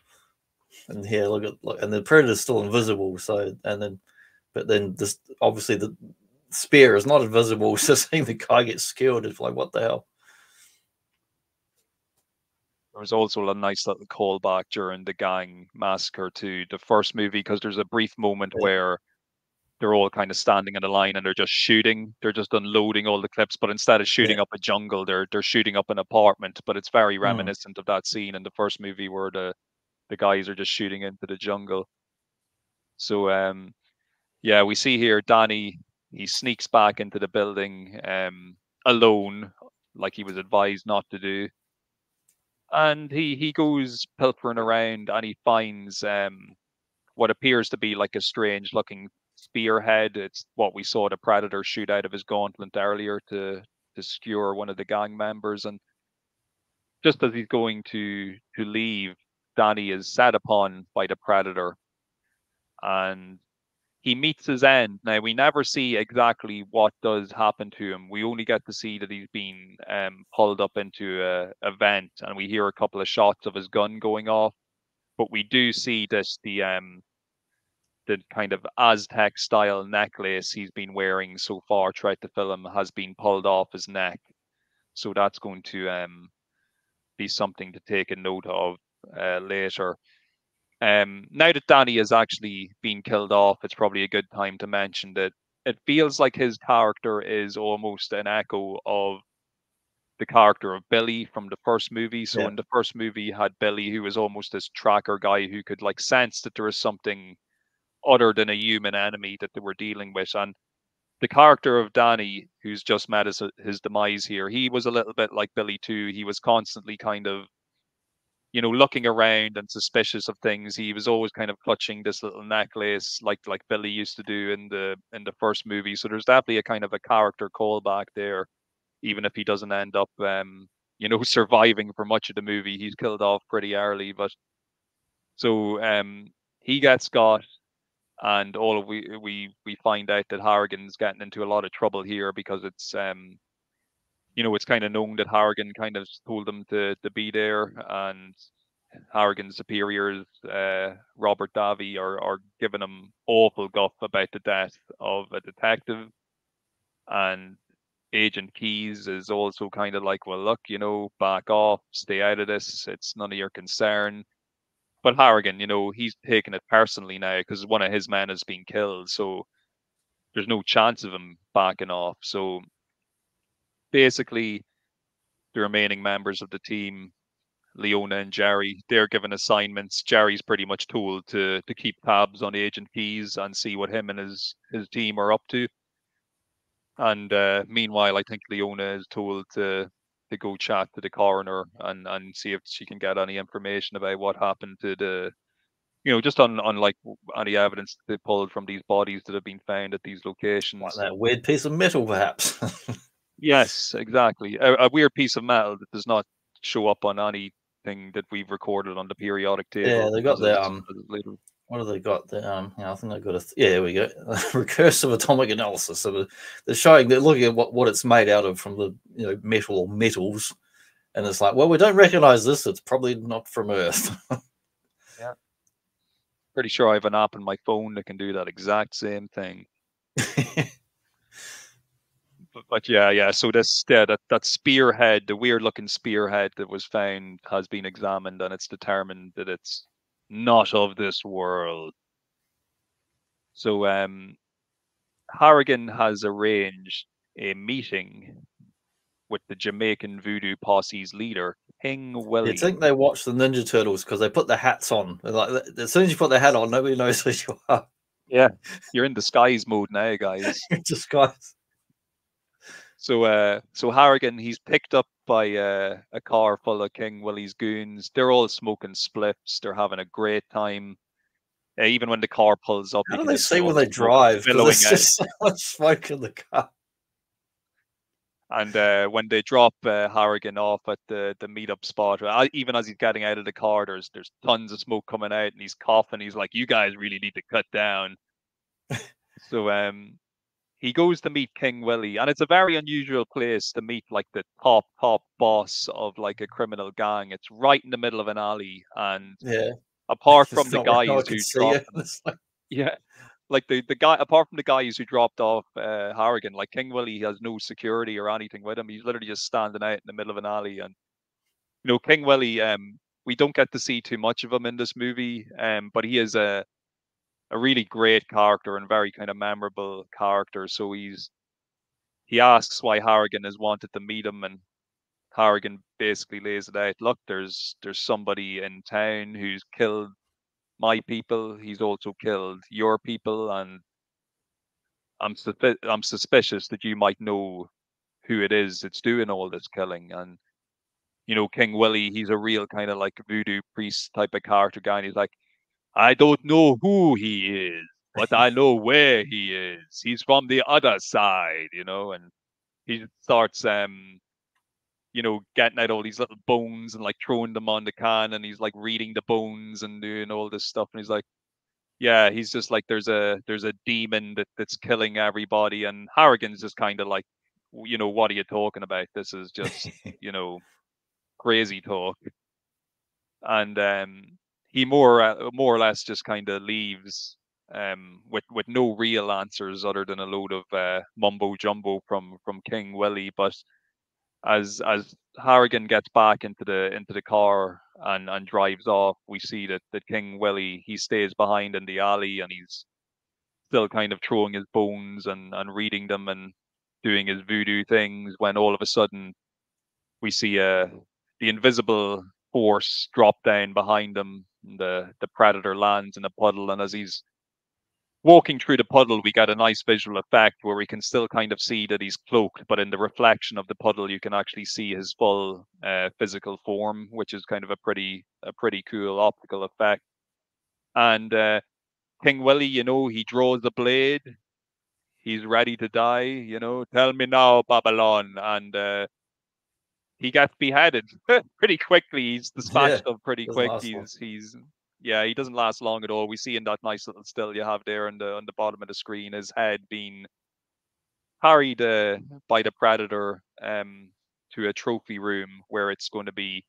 And here, look at look, and the predator's still invisible. So, and then, but then this obviously the spear is not invisible. So seeing the guy get skilled is like, what the hell? There was also a nice little callback during the gang massacre to the first movie because there's a brief moment where they're all kind of standing in a line and they're just shooting. They're just unloading all the clips, but instead of shooting yeah. up a jungle, they're they're shooting up an apartment. But it's very mm. reminiscent of that scene in the first movie where the the guys are just shooting into the jungle. So um, yeah, we see here Danny. He sneaks back into the building um, alone, like he was advised not to do. And he he goes pilfering around and he finds um, what appears to be like a strange looking spearhead. It's what we saw the predator shoot out of his gauntlet earlier to to skewer one of the gang members. And just as he's going to to leave, Danny is set upon by the predator, and he meets his end. Now we never see exactly what does happen to him. We only get to see that he's been um, pulled up into a, a vent, and we hear a couple of shots of his gun going off. But we do see this the um, the kind of Aztec style necklace he's been wearing so far throughout the film has been pulled off his neck. So that's going to um, be something to take a note of uh, later. Um, now that Danny has actually been killed off, it's probably a good time to mention that it feels like his character is almost an echo of the character of Billy from the first movie. So yeah. in the first movie, you had Billy, who was almost this tracker guy who could like sense that there was something other than a human enemy that they were dealing with. And the character of Danny, who's just met his, his demise here, he was a little bit like Billy too. He was constantly kind of, you know, looking around and suspicious of things. He was always kind of clutching this little necklace, like like Billy used to do in the in the first movie. So there's definitely a kind of a character callback there, even if he doesn't end up, um, you know, surviving for much of the movie. He's killed off pretty early, but so um, he gets got and all of we we we find out that Harrigan's getting into a lot of trouble here because it's um you know it's kind of known that Harrigan kind of told them to to be there and Harrigan's superiors uh Robert Davi are are giving him awful guff about the death of a detective and Agent Keyes is also kind of like well look you know back off stay out of this it's none of your concern but Harrigan, you know, he's taking it personally now because one of his men has been killed. So there's no chance of him backing off. So basically, the remaining members of the team, Leona and Jerry, they're given assignments. Jerry's pretty much told to to keep tabs on Agent Keyes and see what him and his his team are up to. And uh, meanwhile, I think Leona is told to to go chat to the coroner and and see if she can get any information about what happened to the you know just on on like any evidence they pulled from these bodies that have been found at these locations like that weird piece of metal perhaps yes exactly a, a, weird piece of metal that does not show up on anything that we've recorded on the periodic table yeah they got the um later what have they got? The, um, yeah, I think they've got a. Th- yeah, there we go. Recursive atomic analysis. So they're showing, they're looking at what, what it's made out of from the you know metal or metals, and it's like, well, we don't recognize this. It's probably not from Earth. yeah. pretty sure I have an app on my phone that can do that exact same thing. but, yeah, yeah. So this yeah, that that spearhead, the weird looking spearhead that was found, has been examined, and it's determined that it's not of this world. So um, Harrigan has arranged a meeting with the Jamaican voodoo posse's leader, King Willie. You think they watch the Ninja Turtles because they put their hats on? Like as soon as you put their hat on, nobody knows who you are. Yeah, you're in disguise mode now, guys. disguise. So, uh, so Harrigan, he's picked up by uh, a car full of King Willie's goons. They're all smoking spliffs. They're having a great time. Uh, even when the car pulls up, how do they see when they drive? There's just so much smoke in the car. And uh, when they drop uh, Harrigan off at the the meetup spot, uh, even as he's getting out of the car, there's there's tons of smoke coming out, and he's coughing. He's like, "You guys really need to cut down." so um, he goes to meet King Willie, and it's a very unusual place to meet like the top top boss of like a criminal gang. It's right in the middle of an alley, and yeah, apart from the guys who drop, yeah, like the the guy apart from the guys who dropped off uh, Harrigan, like King Willie has no security or anything with him. He's literally just standing out in the middle of an alley, and you know King Willie. Um, we don't get to see too much of him in this movie, um, but he is a a really great character and very kind of memorable character. So he's he asks why Harrigan has wanted to meet him, and Harrigan basically lays it out. Look, there's there's somebody in town who's killed my people. He's also killed your people, and I'm I'm suspicious that you might know who it is that's doing all this killing. And you know, King Willie, he's a real kind of like voodoo priest type of character guy. And he's like, I don't know who he is, but I know where he is. He's from the other side, you know, and he starts um you know, getting out all these little bones and like throwing them on the can, and he's like reading the bones and doing all this stuff, and he's like, yeah, he's just like there's a there's a demon that that's killing everybody, and Harrigan's just kind of like, you know, what are you talking about? This is just you know, crazy talk, and um, he more uh, more or less just kind of leaves um, with with no real answers other than a load of uh, mumbo jumbo from from King Willie, but as as Harrigan gets back into the into the car and and drives off, we see that that King Willie he stays behind in the alley and he's still kind of throwing his bones and and reading them and doing his voodoo things. When all of a sudden we see uh the invisible force drop down behind him. The the predator lands in a puddle, and as he's walking through the puddle, we get a nice visual effect where we can still kind of see that he's cloaked, but in the reflection of the puddle, you can actually see his full uh, physical form, which is kind of a pretty a pretty cool optical effect. And uh, King Willie, you know, he draws the blade. He's ready to die. You know, tell me now, Babylon, and uh, he gets beheaded pretty quickly. He's dispatched yeah, pretty quick. He's he's yeah, he doesn't last long at all. We see in that nice little still you have there on the on the bottom of the screen his head being carried uh, by the predator um, to a trophy room where it's going to be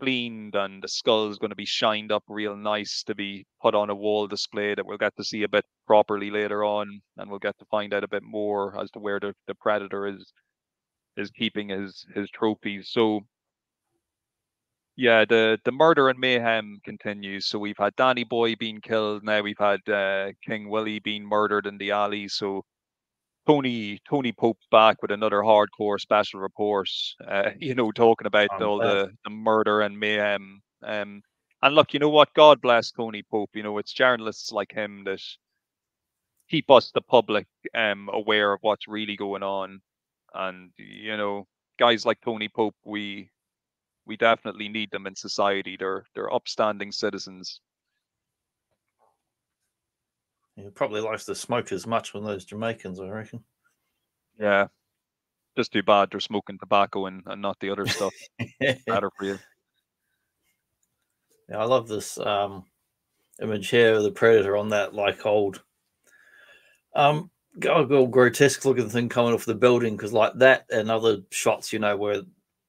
cleaned and the skull is going to be shined up real nice to be put on a wall display that we'll get to see a bit properly later on and we'll get to find out a bit more as to where the, the predator is is keeping his his trophies so yeah, the the murder and mayhem continues. So we've had Danny Boy being killed. Now we've had uh, King Willie being murdered in the alley. So Tony Tony Pope back with another hardcore special report. Uh, you know, talking about all the, the murder and mayhem. Um, and look, you know what? God bless Tony Pope. You know, it's journalists like him that keep us, the public, um, aware of what's really going on. And you know, guys like Tony Pope, we we definitely need them in society. They're they're upstanding citizens. He probably likes to smoke as much with those Jamaicans, I reckon. Yeah. Just too bad they're smoking tobacco and, and not the other stuff. Better for you. Yeah, I love this um, image here of the predator on that like old um grotesque looking thing coming off the building because like that and other shots, you know, were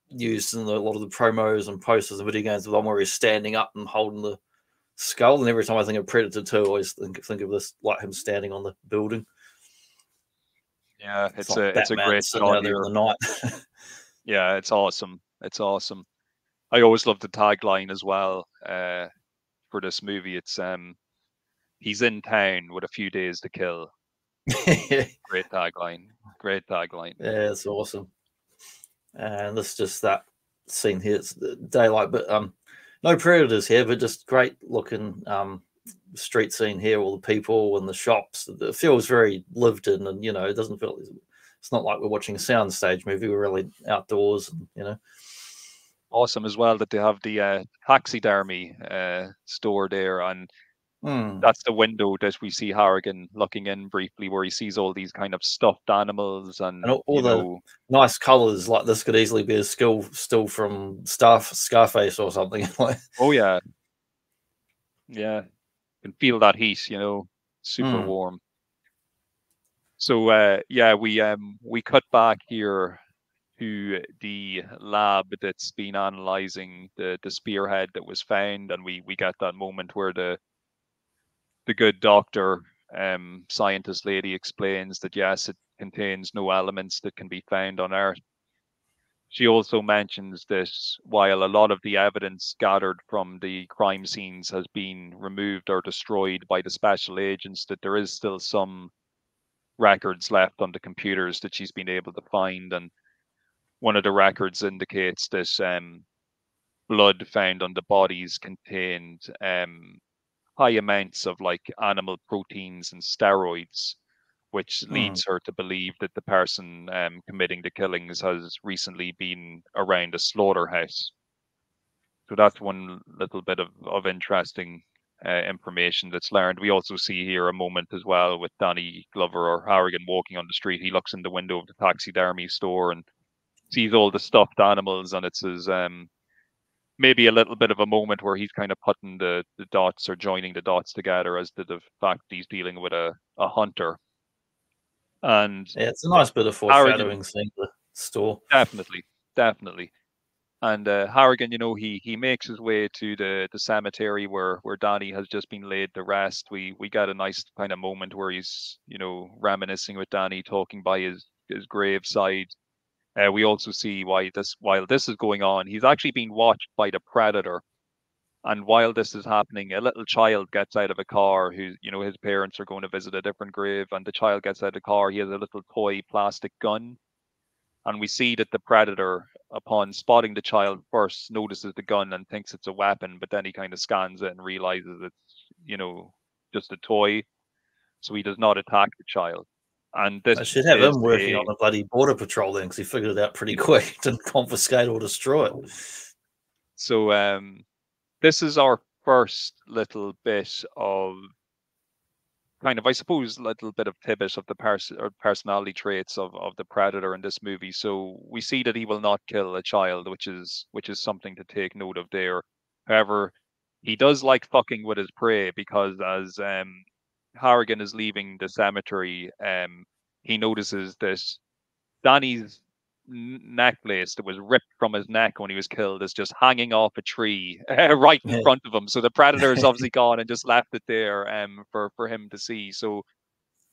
used in a lot of the promos and posters and video games, the one where he's standing up and holding the skull, and every time I think of Predator Two, I always think think of this like him standing on the building. Yeah, it's, it's a like it's a great shot there the night. yeah, it's awesome. It's awesome. I always love the tagline as well uh, for this movie. It's um, he's in town with a few days to kill. Great tagline. Great tagline. Yeah, it's awesome. And this just that scene here. It's daylight, but um, no predators here, but just great looking um street scene here. All the people and the shops. It feels very lived in, and you know, it doesn't feel. It's not like we're watching a soundstage movie. We're really outdoors, and you know. Awesome as well that they have the uh, taxidermy uh, store there, and Mm. That's the window that we see Harrigan looking in briefly, where he sees all these kind of stuffed animals and, and all, all the know, nice colors. Like this could easily be a skill still from Star Scarface or something. oh yeah, yeah, you can feel that heat. You know, super mm. warm. So uh, yeah, we um we cut back here to the lab that's been analyzing the the spearhead that was found, and we we got that moment where the the good doctor um, scientist lady explains that yes, it contains no elements that can be found on Earth. She also mentions this while a lot of the evidence gathered from the crime scenes has been removed or destroyed by the special agents, that there is still some records left on the computers that she's been able to find. And one of the records indicates that um, blood found on the bodies contained um, high amounts of like animal proteins and steroids, which mm. leads her to believe that the person um, committing the killings has recently been around a slaughterhouse. So that's one little bit of, of interesting uh, information that's learned. We also see here a moment as well with Danny Glover or Harrigan walking on the street. He looks in the window of the taxidermy store and sees all the stuffed animals, and it's his um, maybe a little bit of a moment where he's kind of putting the, the dots or joining the dots together as to the fact he's dealing with a, a hunter. And yeah, it's a nice bit of foreshadowing seeing the store. Definitely, definitely. And uh, Harrigan, you know, he he makes his way to the, the cemetery where where Danny has just been laid to rest. We we got a nice kind of moment where he's you know reminiscing with Danny, talking by his his graveside, uh, we also see why this while this is going on, he's actually being watched by the predator. And while this is happening, a little child gets out of a car who, you know, his parents are going to visit a different grave, and the child gets out of the car. He has a little toy plastic gun. And we see that the predator, upon spotting the child first, notices the gun and thinks it's a weapon, but then he kind of scans it and realizes it's, you know, just a toy. So he does not attack the child. And this I should have him working a, on the bloody border patrol then, because he figured it out pretty quick to confiscate or destroy it. So um, this is our first little bit of kind of, I suppose, little bit of tidbit of the pers- or personality traits of, of the predator in this movie. So we see that he will not kill a child, which is which is something to take note of there. However, he does like fucking with his prey because as um, Harrigan is leaving the cemetery, um, he notices that Danny's necklace that was ripped from his neck when he was killed is just hanging off a tree uh, right in yeah. front of him. So the predator is obviously gone and just left it there um, for for him to see. So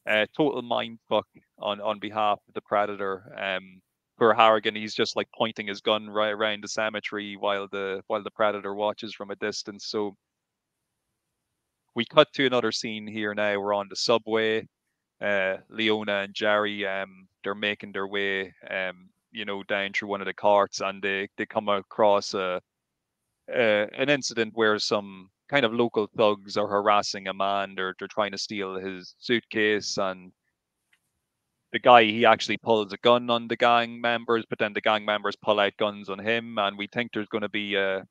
uh, total mind fuck on on behalf of the predator. Um, for Harrigan, he's just like pointing his gun right around the cemetery while the while the predator watches from a distance. So we cut to another scene here now. We're on the subway. Uh, Leona and Jerry, um, they're making their way, um, you know, down through one of the carts, and they they come across a, a an incident where some kind of local thugs are harassing a man. They're they're trying to steal his suitcase, and the guy he actually pulls a gun on the gang members, but then the gang members pull out guns on him, and we think there's going to be a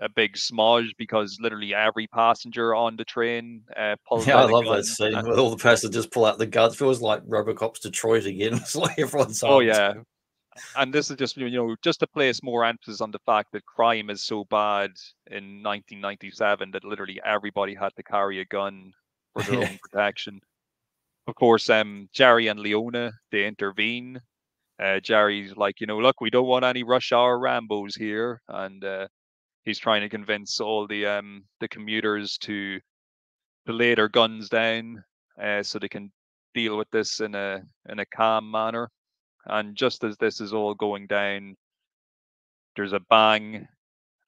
a big smudge because literally every passenger on the train uh, pulls. Yeah, I love that scene with all the passengers pull out the guns. Feels like RoboCop's Detroit again. It's like everyone's. Oh yeah, and this is just you know just to place more emphasis on the fact that crime is so bad in 1997 that literally everybody had to carry a gun for their own protection. Of course, um, Jerry and Leona they intervene. Uh, Jerry's like, you know, look, we don't want any rush hour Rambo's here, and uh, he's trying to convince all the um the commuters to to lay their guns down uh, so they can deal with this in a in a calm manner. And just as this is all going down, there's a bang,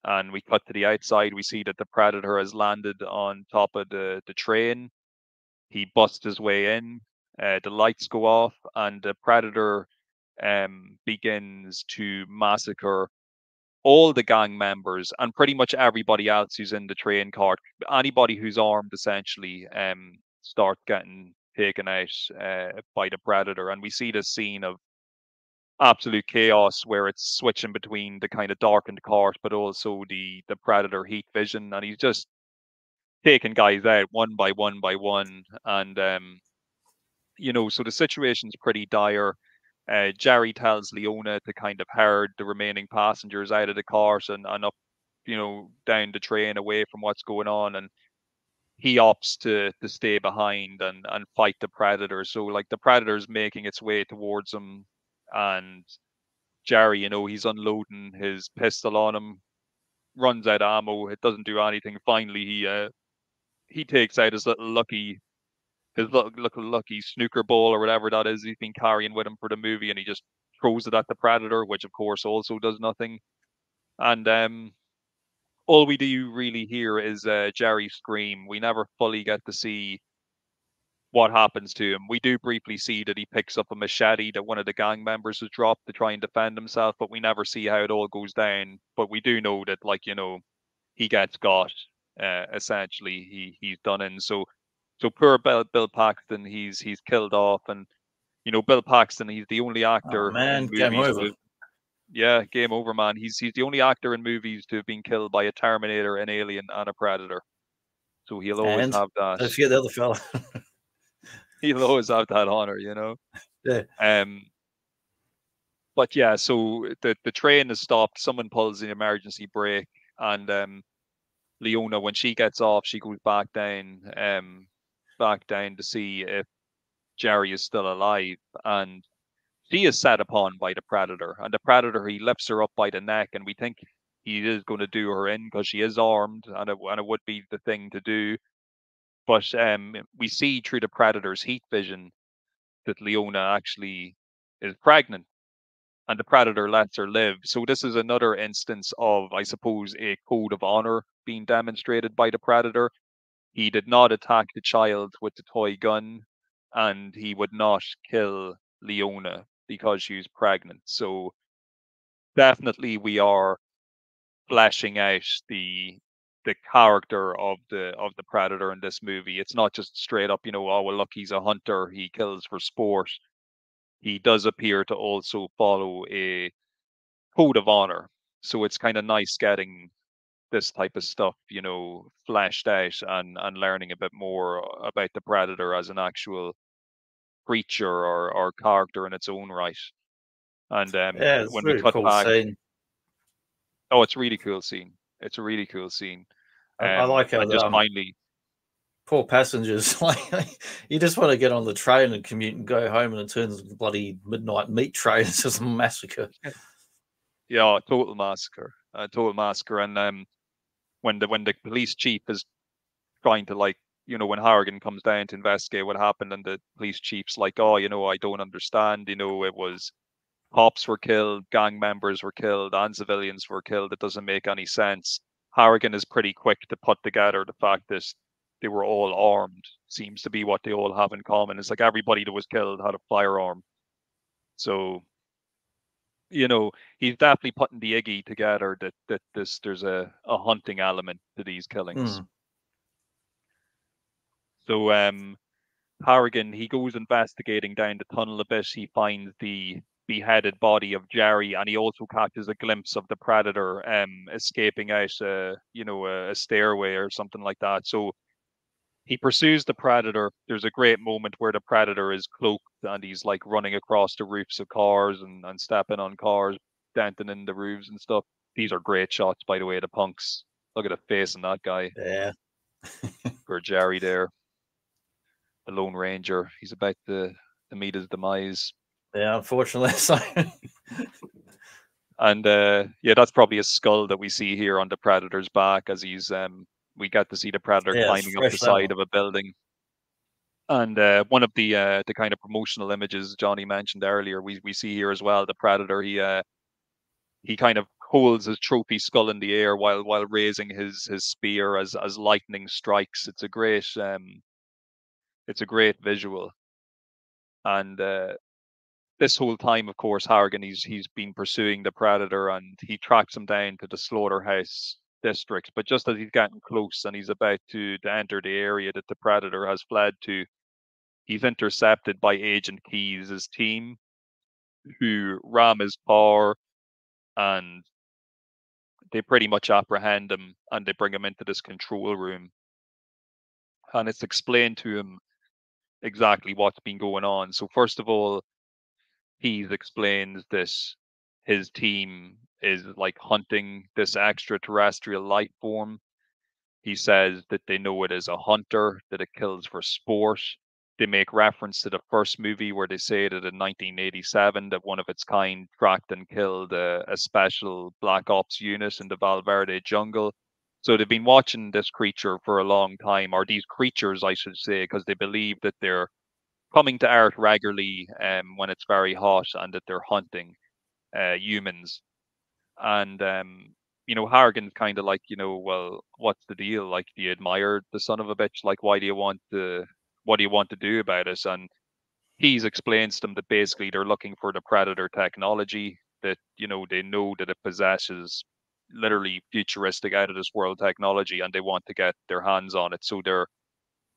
and we cut to the outside. We see that the predator has landed on top of the the train. He busts his way in. Uh, the lights go off, and the predator um, begins to massacre all the gang members and pretty much everybody else who's in the train cart. Anybody who's armed essentially um, start getting taken out uh, by the predator, and we see this scene of absolute chaos where it's switching between the kind of darkened cart, but also the the predator heat vision, and he's just taking guys out one by one by one, and um, you know, so the situation's pretty dire. Uh, Jerry tells Leona to kind of herd the remaining passengers out of the cart and, and up, you know, down the train away from what's going on. And he opts to to stay behind and and fight the predator. So like the predator's making its way towards him, and Jerry, you know, he's unloading his pistol on him, runs out of ammo. It doesn't do anything. Finally, he uh, he takes out his little lucky his little lucky snooker ball or whatever that is he's been carrying with him for the movie, and he just throws it at the predator, which of course also does nothing. And um, all we do really hear is uh, Jerry scream. We never fully get to see what happens to him. We do briefly see that he picks up a machete that one of the gang members has dropped to try and defend himself, but we never see how it all goes down. But we do know that, like you know, he gets got. Uh, essentially, he he's done in. So so poor Bill, Bill Paxton, he's he's killed off, and you know Bill Paxton, he's the only oh, actor. Oh, man, game over. yeah, game over, man. He's he's the only actor in movies to have been killed by a Terminator, an Alien, and a Predator. So he'll always and have that. Don't forget the other fella. he'll always have that honor, you know. Yeah. Um. But yeah, so the the train is stopped. Someone pulls the emergency brake, and um, Leona, when she gets off, she goes back down. Um, back down to see if Jerry is still alive. And she is set upon by the predator. And the predator, he lifts her up by the neck, and we think he is going to do her in because she is armed, and it, and it would be the thing to do. But um, we see through the predator's heat vision that Leona actually is pregnant and the predator lets her live. So this is another instance of, I suppose, a code of honor being demonstrated by the predator he did not attack the child with the toy gun, and he would not kill Leona because she was pregnant. So definitely we are fleshing out the the character of the of the predator in this movie. It's not just straight up, you know, oh well look, he's a hunter, he kills for sport. He does appear to also follow a code of honor. So it's kind of nice getting this type of stuff, you know, fleshed out and and learning a bit more about the predator as an actual creature or or character in its own right. And um, yeah, when really we cut cool back, scene. oh, it's a really cool scene. It's a really cool scene. Um, I, like it. Just um, finally, poor passengers. Like you just want to get on the train and commute and go home, and it turns into bloody midnight meat train. It's just a massacre. Yeah, total massacre. A total massacre. And um, when the when the police chief is trying to like you know when Harrigan comes down to investigate what happened and the police chief's like oh you know I don't understand. You know it was cops were killed gang members were killed and civilians were killed. It doesn't make any sense. Harrigan is pretty quick to put together the fact that they were all armed. Seems to be what they all have in common. It's like everybody that was killed had a firearm. So you know, he's definitely putting the Iggy together that that this there's a, a hunting element to these killings. Mm. So um Harrigan, he goes investigating down the tunnel a bit. He finds the beheaded body of Jerry, and he also catches a glimpse of the predator um escaping out, uh, you know, a, a stairway or something like that. So he pursues the predator. There's a great moment where the predator is cloaked and he's like running across the roofs of cars and, and stepping on cars, denting in the roofs and stuff. These are great shots, by the way. The punks. Look at the face on that guy. Yeah. For Jerry there, the Lone Ranger. He's about to, to meet his demise. Yeah, unfortunately. And uh, yeah, that's probably a skull that we see here on the predator's back as he's um, we get to see the predator Yeah, climbing up the side of a building. And uh, one of the uh, the kind of promotional images Jonny mentioned earlier, we we see here as well. The predator, he uh, he kind of holds his trophy skull in the air while while raising his his spear as as lightning strikes. It's a great um, it's a great visual. And uh, this whole time, of course, Harrigan he's he's been pursuing the predator, and he tracks him down to the slaughterhouse district. But just as he's gotten close and he's about to, to enter the area that the predator has fled to, he's intercepted by Agent Keyes' team, who ram his car, and they pretty much apprehend him and they bring him into this control room. And it's explained to him exactly what's been going on. So first of all, Heath explains this his team is like hunting this extraterrestrial life form. He says that they know it is a hunter, that it kills for sport. They make reference to the first movie where they say that in 1987 that one of its kind tracked and killed a, a special black ops unit in the Valverde jungle. So they've been watching this creature for a long time, or these creatures, I should say, because they believe that they're coming to Earth regularly um, when it's very hot and that they're hunting uh, humans. And um, you know, Hargan's kind of like, you know, well, what's the deal? Like, do you admire the son of a bitch? Like, why do you want to? What do you want to do about it? And he's explains to them that basically they're looking for the predator technology that you know they know that it possesses literally futuristic out of this world technology and they want to get their hands on it so their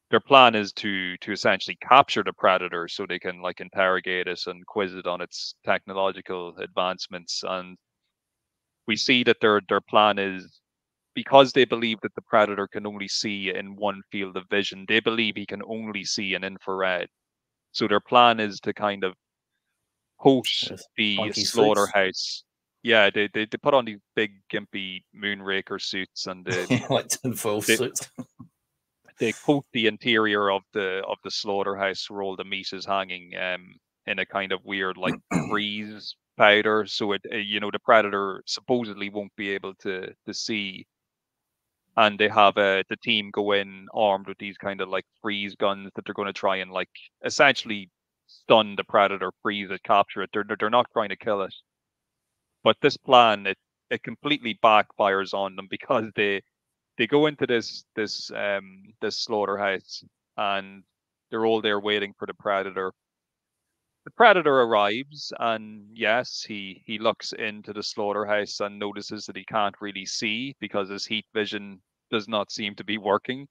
their plan is to to essentially capture the predator so they can like interrogate it and quiz it on its technological advancements and we see that their their plan is because they believe that the predator can only see in one field of vision they believe he can only see in infrared so their plan is to kind of host the funky suits. slaughterhouse yeah they, they they put on these big gimpy moonraker suits and they, like tinfoil They- suits. they coat the interior of the of the slaughterhouse where all the meat is hanging um in a kind of weird like freeze powder so it uh, you know the predator supposedly won't be able to to see. And they have uh, the team go in armed with these kind of like freeze guns that they're going to try and like essentially stun the predator freeze it capture it. They're, they're they're not trying to kill it. But this plan it it completely backfires on them because they they go into this this um this slaughterhouse and they're all there waiting for the predator the predator arrives and yes he he looks into the slaughterhouse and notices that he can't really see because his heat vision does not seem to be working.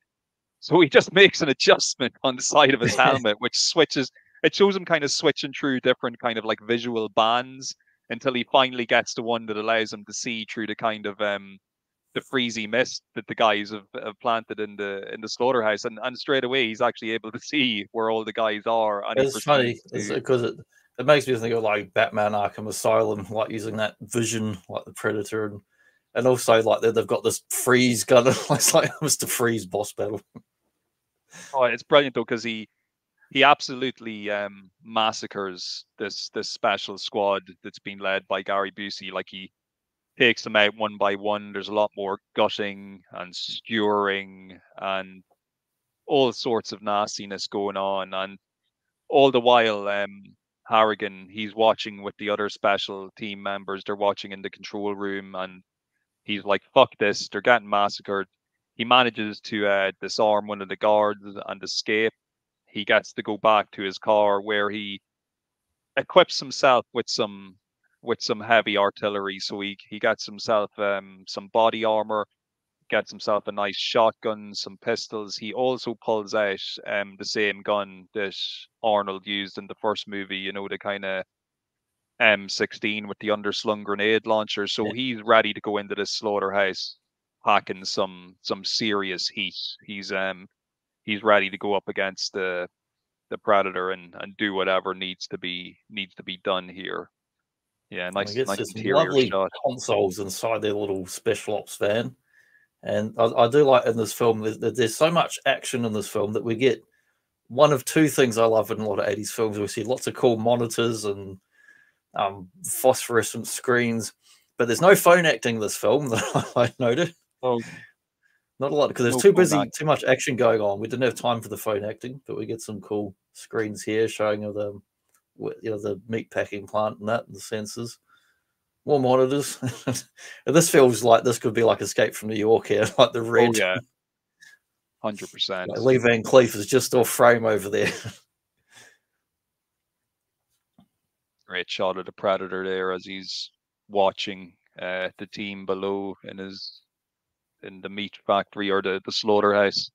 So he just makes an adjustment on the side of his helmet which switches it shows him kind of switching through different kind of like visual bands until he finally gets to one that allows him to see through the kind of um the freezy mist that the guys have, have planted in the in the slaughterhouse, and, and straight away he's actually able to see where all the guys are. And It's funny because it, it makes me think of like Batman Arkham Asylum, like using that vision, like the Predator, and and also like they- they've got this freeze gun. it's like Mr. Freeze boss battle. Oh, it's brilliant though because he he absolutely um, massacres this this special squad that's been led by Gary Busey. Like he takes them out one by one. There's a lot more gutting and skewering and all sorts of nastiness going on, and all the while, um, Harrigan he's watching with the other special team members. They're watching in the control room, and he's like, "Fuck this! They're getting massacred." He manages to uh, disarm one of the guards and escape. He gets to go back to his car where he equips himself with some with some heavy artillery. So he he gets himself um, some body armor, gets himself a nice shotgun, some pistols. He also pulls out um, the same gun that Arnold used in the first movie. You know the kind of M16 with the underslung grenade launcher. So Yeah. he's ready to go into this slaughterhouse, packing some some serious heat. He's um he's ready to go up against the the predator and and do whatever needs to be needs to be done here. Yeah, nice, Like, it's nice just lovely shot. consoles inside their little special ops van. And I, I do like in this film, there's, there's so much action in this film that we get one of two things I love in a lot of 80s films. We see lots of cool monitors and um, phosphorescent screens, but there's no phone acting in this film that I noted. Oh, Not a lot because there's No too busy, too much action going on. We didn't have time for the phone acting, but we get some cool screens here showing of the, you know, the meat packing plant and that, and the sensors. More monitors. this feels like this could be like Escape from New York here, like the oh red. yeah, hundred percent. Like Lee Van Cleef is just off frame over there. Great shot of the predator there as he's watching uh, the team below in his in the meat factory or the, the slaughterhouse.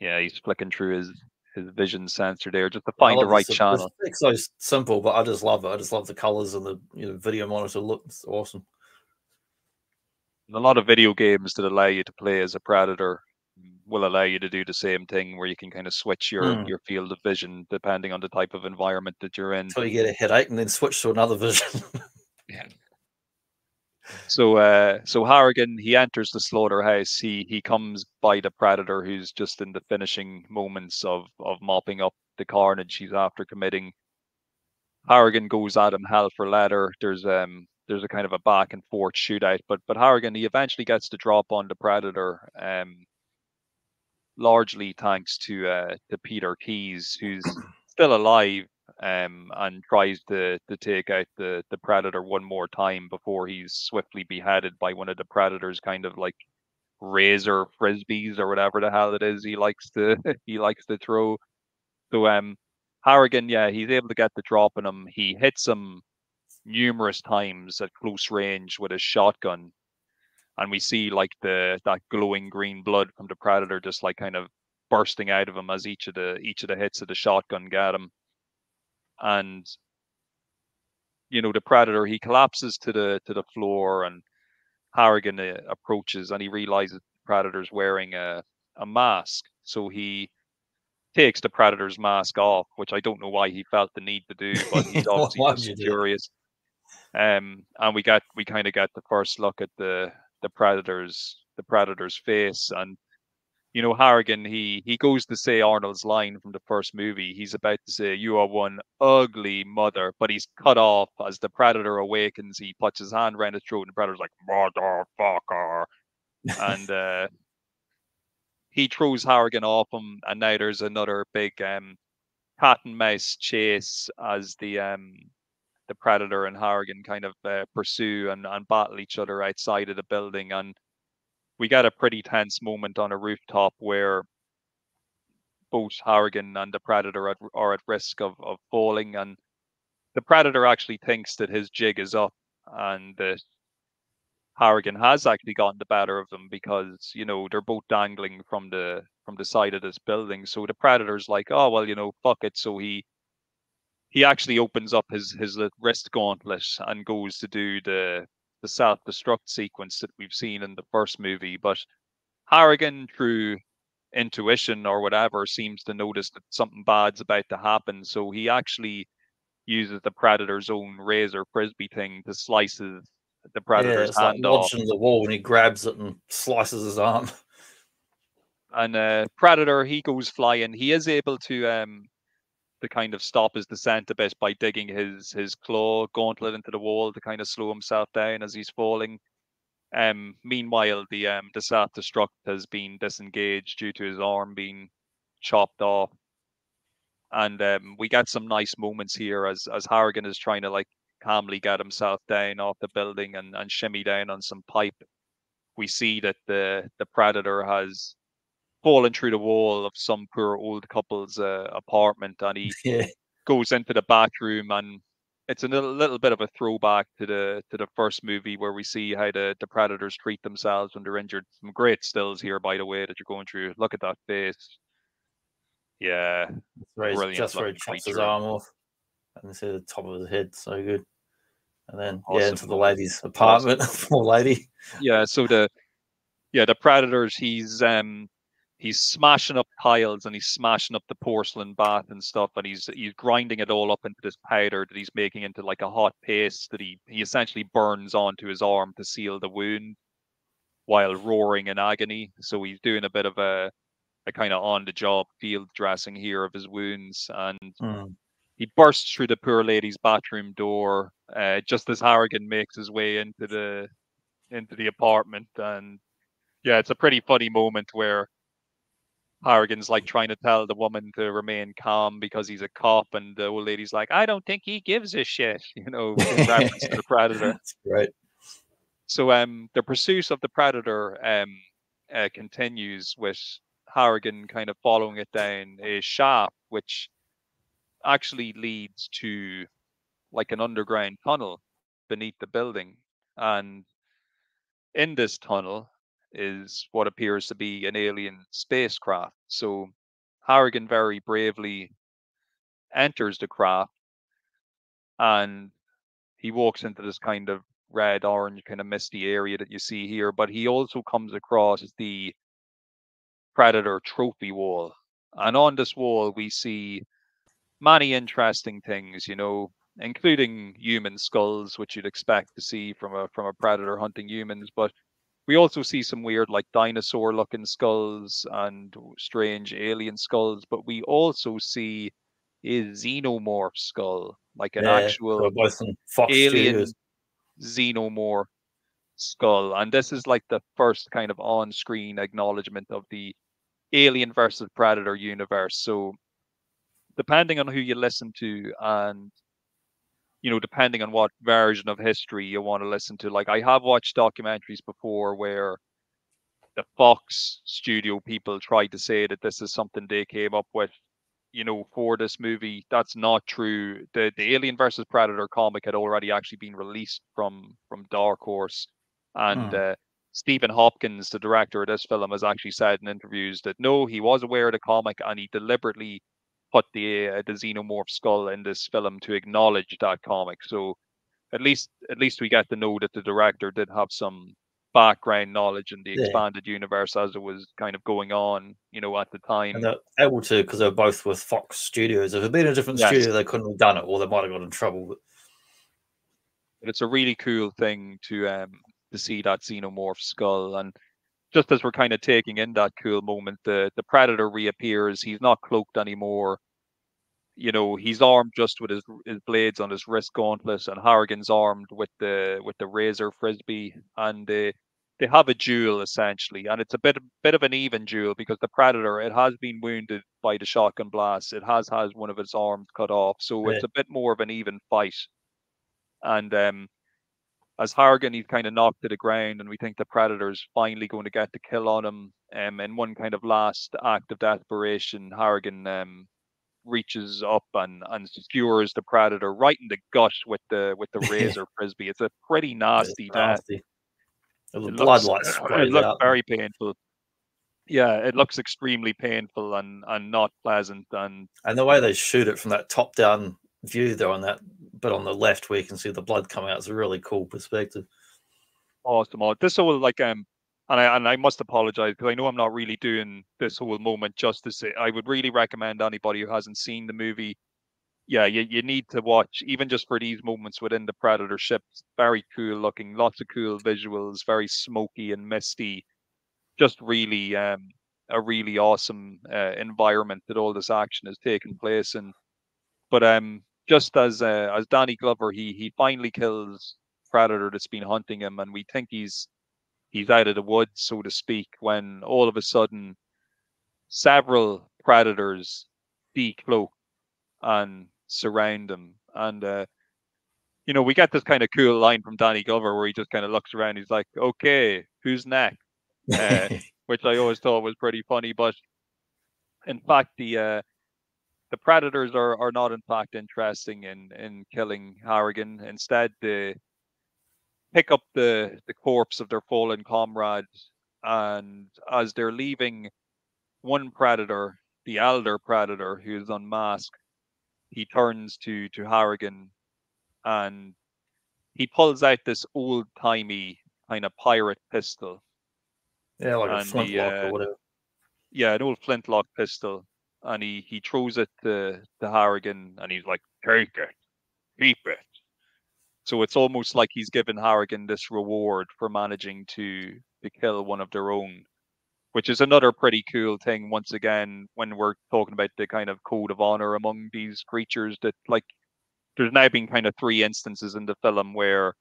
Yeah, he's flicking through his his vision sensor there just to find the right this- channel. It's so simple, but I just love it. I just love the colors and the you know, video monitor look. It's awesome. And a lot of video games that allow you to play as a predator will allow you to do the same thing where you can kind of switch your Hmm. your field of vision depending on the type of environment that you're in. Until you get a headache and then switch to another vision. So uh so Harrigan he enters the slaughterhouse. He he comes by the predator who's just in the finishing moments of of mopping up the carnage he's after committing. Harrigan goes at him hell for leather. There's um there's a kind of a back and forth shootout, but but Harrigan he eventually gets the drop on the predator. Um largely thanks to uh to Peter Keyes, who's still alive um, and tries to to take out the the predator one more time before he's swiftly beheaded by one of the predators, kind of like razor frisbees or whatever the hell it is he likes to he likes to throw. So um, Harrigan, yeah, he's able to get the drop on him. He hits him numerous times at close range with his shotgun, and we see like the that glowing green blood from the predator just like kind of bursting out of him as each of the each of the hits of the shotgun get him and you know the predator he collapses to the to the floor and harrigan uh, approaches and he realizes the predator's wearing a, a mask so he takes the predator's mask off which i don't know why he felt the need to do but he's obviously would just you do that? curious um and we got we kind of got the first look at the the predator's the predator's face and you know harrigan he he goes to say arnold's line from the first movie. He's about to say you are one ugly mother but he's cut off as the predator awakens. He puts his hand around his throat and the predator's like motherfucker. And uh he throws harrigan off him and now there's another big um cat and mouse chase as the um the predator and harrigan kind of uh, pursue and, and battle each other outside of the building. And we got a pretty tense moment on a rooftop where both Harrigan and the Predator at, are at risk of, of falling, and the Predator actually thinks that his jig is up, and that Harrigan has actually gotten the better of them because you know they're both dangling from the from the side of this building. So the Predator's like, oh well, you know, fuck it. So he he actually opens up his his wrist gauntlet and goes to do the the self-destruct sequence that we've seen in the first movie, but Harrigan, through intuition or whatever, seems to notice that something bad's about to happen. So he actually uses the predator's own razor frisbee thing to slice his, the yeah, predator's like hand off. lodged in the wall and he grabs it and slices his arm. And uh, predator, he goes flying. He is able to um to kind of stop his descent a bit by digging his his claw gauntlet into the wall to kind of slow himself down as he's falling. Um, meanwhile, the um the self destruct has been disengaged due to his arm being chopped off, and um, we get some nice moments here as as Harrigan is trying to like calmly get himself down off the building and and shimmy down on some pipe. We see that the the predator has fallen through the wall of some poor old couple's uh, apartment, and he yeah, goes into the bathroom and it's a little, little bit of a throwback to the to the first movie where we see how the, the predators treat themselves when they're injured. Some great stills here, by the way, that you're going through. Look at that face. Yeah, where he's- Brilliant just where he chops his arm off and see the top of his head. So good. And then yeah, into the lady's apartment. Poor lady. yeah. So the yeah the predators. He's um he's smashing up tiles and he's smashing up the porcelain bath and stuff, and he's he's grinding it all up into this powder that he's making into like a hot paste that he he essentially burns onto his arm to seal the wound while roaring in agony. So he's doing a bit of a a kind of on the job field dressing here of his wounds and Hmm. he bursts through the poor lady's bathroom door uh, just as Harrigan makes his way into the into the apartment, and yeah, it's a pretty funny moment where Harrigan's like trying to tell the woman to remain calm because he's a cop, and the old lady's like, "I don't think he gives a shit," you know, in reference to the predator. Right. So, um, the pursuit of the predator um uh, continues with Harrigan kind of following it down a shaft, which actually leads to like an underground tunnel beneath the building, and in this tunnel is what appears to be an alien spacecraft. So Harrigan very bravely enters the craft and he walks into this kind of red orange kind of misty area that you see here but he also comes across the predator trophy wall and on this wall we see many interesting things you know including human skulls which you'd expect to see from a from a predator hunting humans but we also see some weird like dinosaur looking skulls and strange alien skulls but we also see a xenomorph skull like an Yeah, actual so both on Fox alien Studios. xenomorph skull and this is like the first kind of on-screen acknowledgement of the alien versus predator universe so depending on who you listen to and you know depending on what version of history you want to listen to like i have watched documentaries before where the fox studio people tried to say that this is something they came up with you know for this movie that's not true the the alien versus predator comic had already actually been released from from dark horse and Hmm. uh, stephen hopkins the director of this film has actually said in interviews that no he was aware of the comic and he deliberately put the uh, the xenomorph skull in this film to acknowledge that comic so at least at least we get to know that the director did have some background knowledge in the Yeah. expanded universe as it was kind of going on you know at the time And they're able to because they're both with Fox Studios. If it had been a different Yes. studio, they couldn't have done it, or they might have got in trouble. But but it's a really cool thing to um to see that xenomorph skull and just as we're kind of taking in that cool moment the the predator reappears he's not cloaked anymore. You know he's armed just with his his blades on his wrist gauntlet and harrigan's armed with the with the razor frisbee and they they have a duel essentially and it's a bit bit of an even duel because the predator it has been wounded by the shotgun blast it has has one of its arms cut off so it's a bit more of an even fight. And um as Harrigan he's kind of knocked to the ground and we think the predator's finally going to get the kill on him um in one kind of last act of desperation Harrigan um reaches up and and skewers the predator right in the gut with the with the razor frisbee. It's a pretty nasty death. nasty. It blood looks, it looks very painful. Yeah it looks extremely painful and and not pleasant and And the way they shoot it from that top down view there on that but on the left where you can see the blood coming out, it's a really cool perspective. awesome. Oh, This whole like um, and I and I must apologize because I know I'm not really doing this whole moment justice. I would really recommend anybody who hasn't seen the movie. Yeah, you, you need to watch even just for these moments within the Predator ship. Very cool looking, lots of cool visuals, very smoky and misty. Just really um a really awesome uh, environment that all this action is taking place in. But um, just as uh, as Danny Glover, he he finally kills predator that's been hunting him, and we think he's he's out of the woods, so to speak, when all of a sudden several predators decloak and surround him. And uh, you know, we get this kind of cool line from Danny Glover where he just kind of looks around, he's like, Okay, who's next? Uh, which I always thought was pretty funny. But in fact, the uh, the predators are, are not in fact interesting in in killing Harrigan. Instead, they pick up the the corpse of their fallen comrade, and as they're leaving, one predator, the elder predator, who's unmasked, he turns to to Harrigan, and he pulls out this old timey kind of pirate pistol yeah, like a and the, flintlock uh, or whatever. yeah, an old flintlock pistol, and he he throws it to to Harrigan, and he's like, "Take it, keep it." So it's almost like he's given Harrigan this reward for managing to to kill one of their own, which is another pretty cool thing. Once again, when we're talking about the kind of code of honor among these creatures, that like there's now been kind of three instances in the film where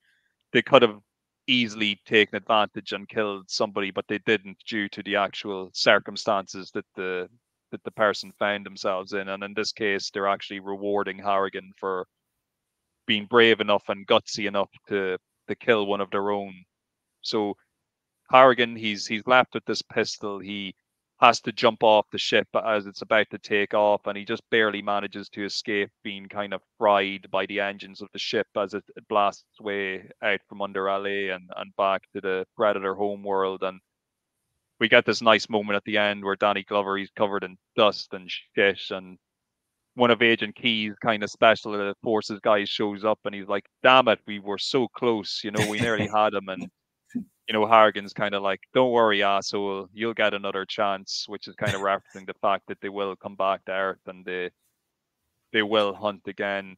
they could have easily taken advantage and killed somebody, but they didn't due to the actual circumstances that the that the person found themselves in. And in this case, they're actually rewarding Harrigan for being brave enough and gutsy enough to to kill one of their own. So Harrigan, he's he's left with this pistol. He has to jump off the ship as it's about to take off, and he just barely manages to escape being kind of fried by the engines of the ship as it, blasts way out from under LA and, and back to the Predator homeworld. And we get this nice moment at the end where Danny Glover he's covered in dust and shit, and one of Agent Keyes' kind of special forces guys shows up, and he's like, "Damn it, we were so close, you know, we nearly had him." And you know, Harrigan's kind of like, "Don't worry, asshole, you'll get another chance," which is kind of referencing the fact that they will come back to Earth and they they will hunt again.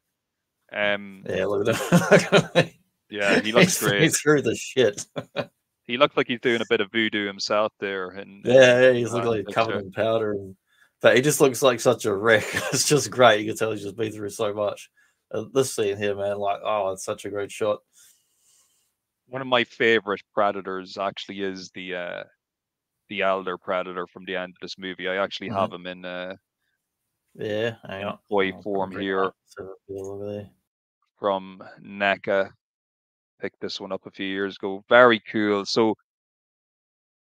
Um, yeah, look at that. yeah, he looks great. He's through the shit. he looks like he's doing a bit of voodoo himself there, and yeah, yeah he's looking like covered in powder, and, but he just looks like such a wreck. it's just great. You can tell he's just been through so much. Uh, this scene here, man, like, oh, it's such a great shot one of my favorite predators actually is the uh the elder predator from the end of this movie. I actually mm-hmm. have him in uh yeah, hang on. Toy form here from NECA. Picked this one up a few years ago. Very cool. So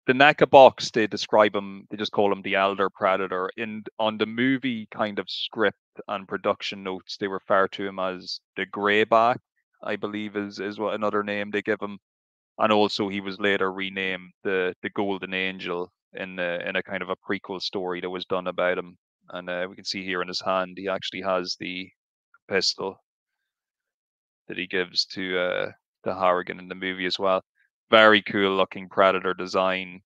the NECA box, they describe him, they just call him the Elder Predator. In on the movie kind of script and production notes, they refer to him as the Greyback I believe is is what another name they give him. And also he was later renamed the the Golden Angel in the, in a kind of a prequel story that was done about him. And uh, we can see here in his hand he actually has the pistol that he gives to uh, to Harrigan in the movie as well. Very cool looking predator design.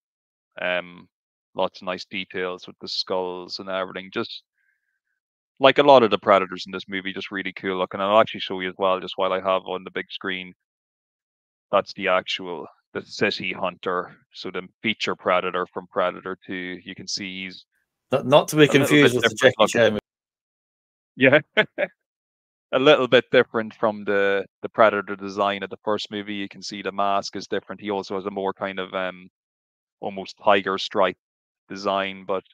Um, lots of nice details with the skulls and everything. Just like a lot of the predators in this movie, just really cool looking. And I'll actually show you as well, just while I have on the big screen. That's the actual the city hunter, so the feature predator from Predator Two. You can see he's not, not to be confused with the Jackie Chan. Yeah, a little bit different from the the Predator design of the first movie. You can see the mask is different. He also has a more kind of um almost tiger stripe design, but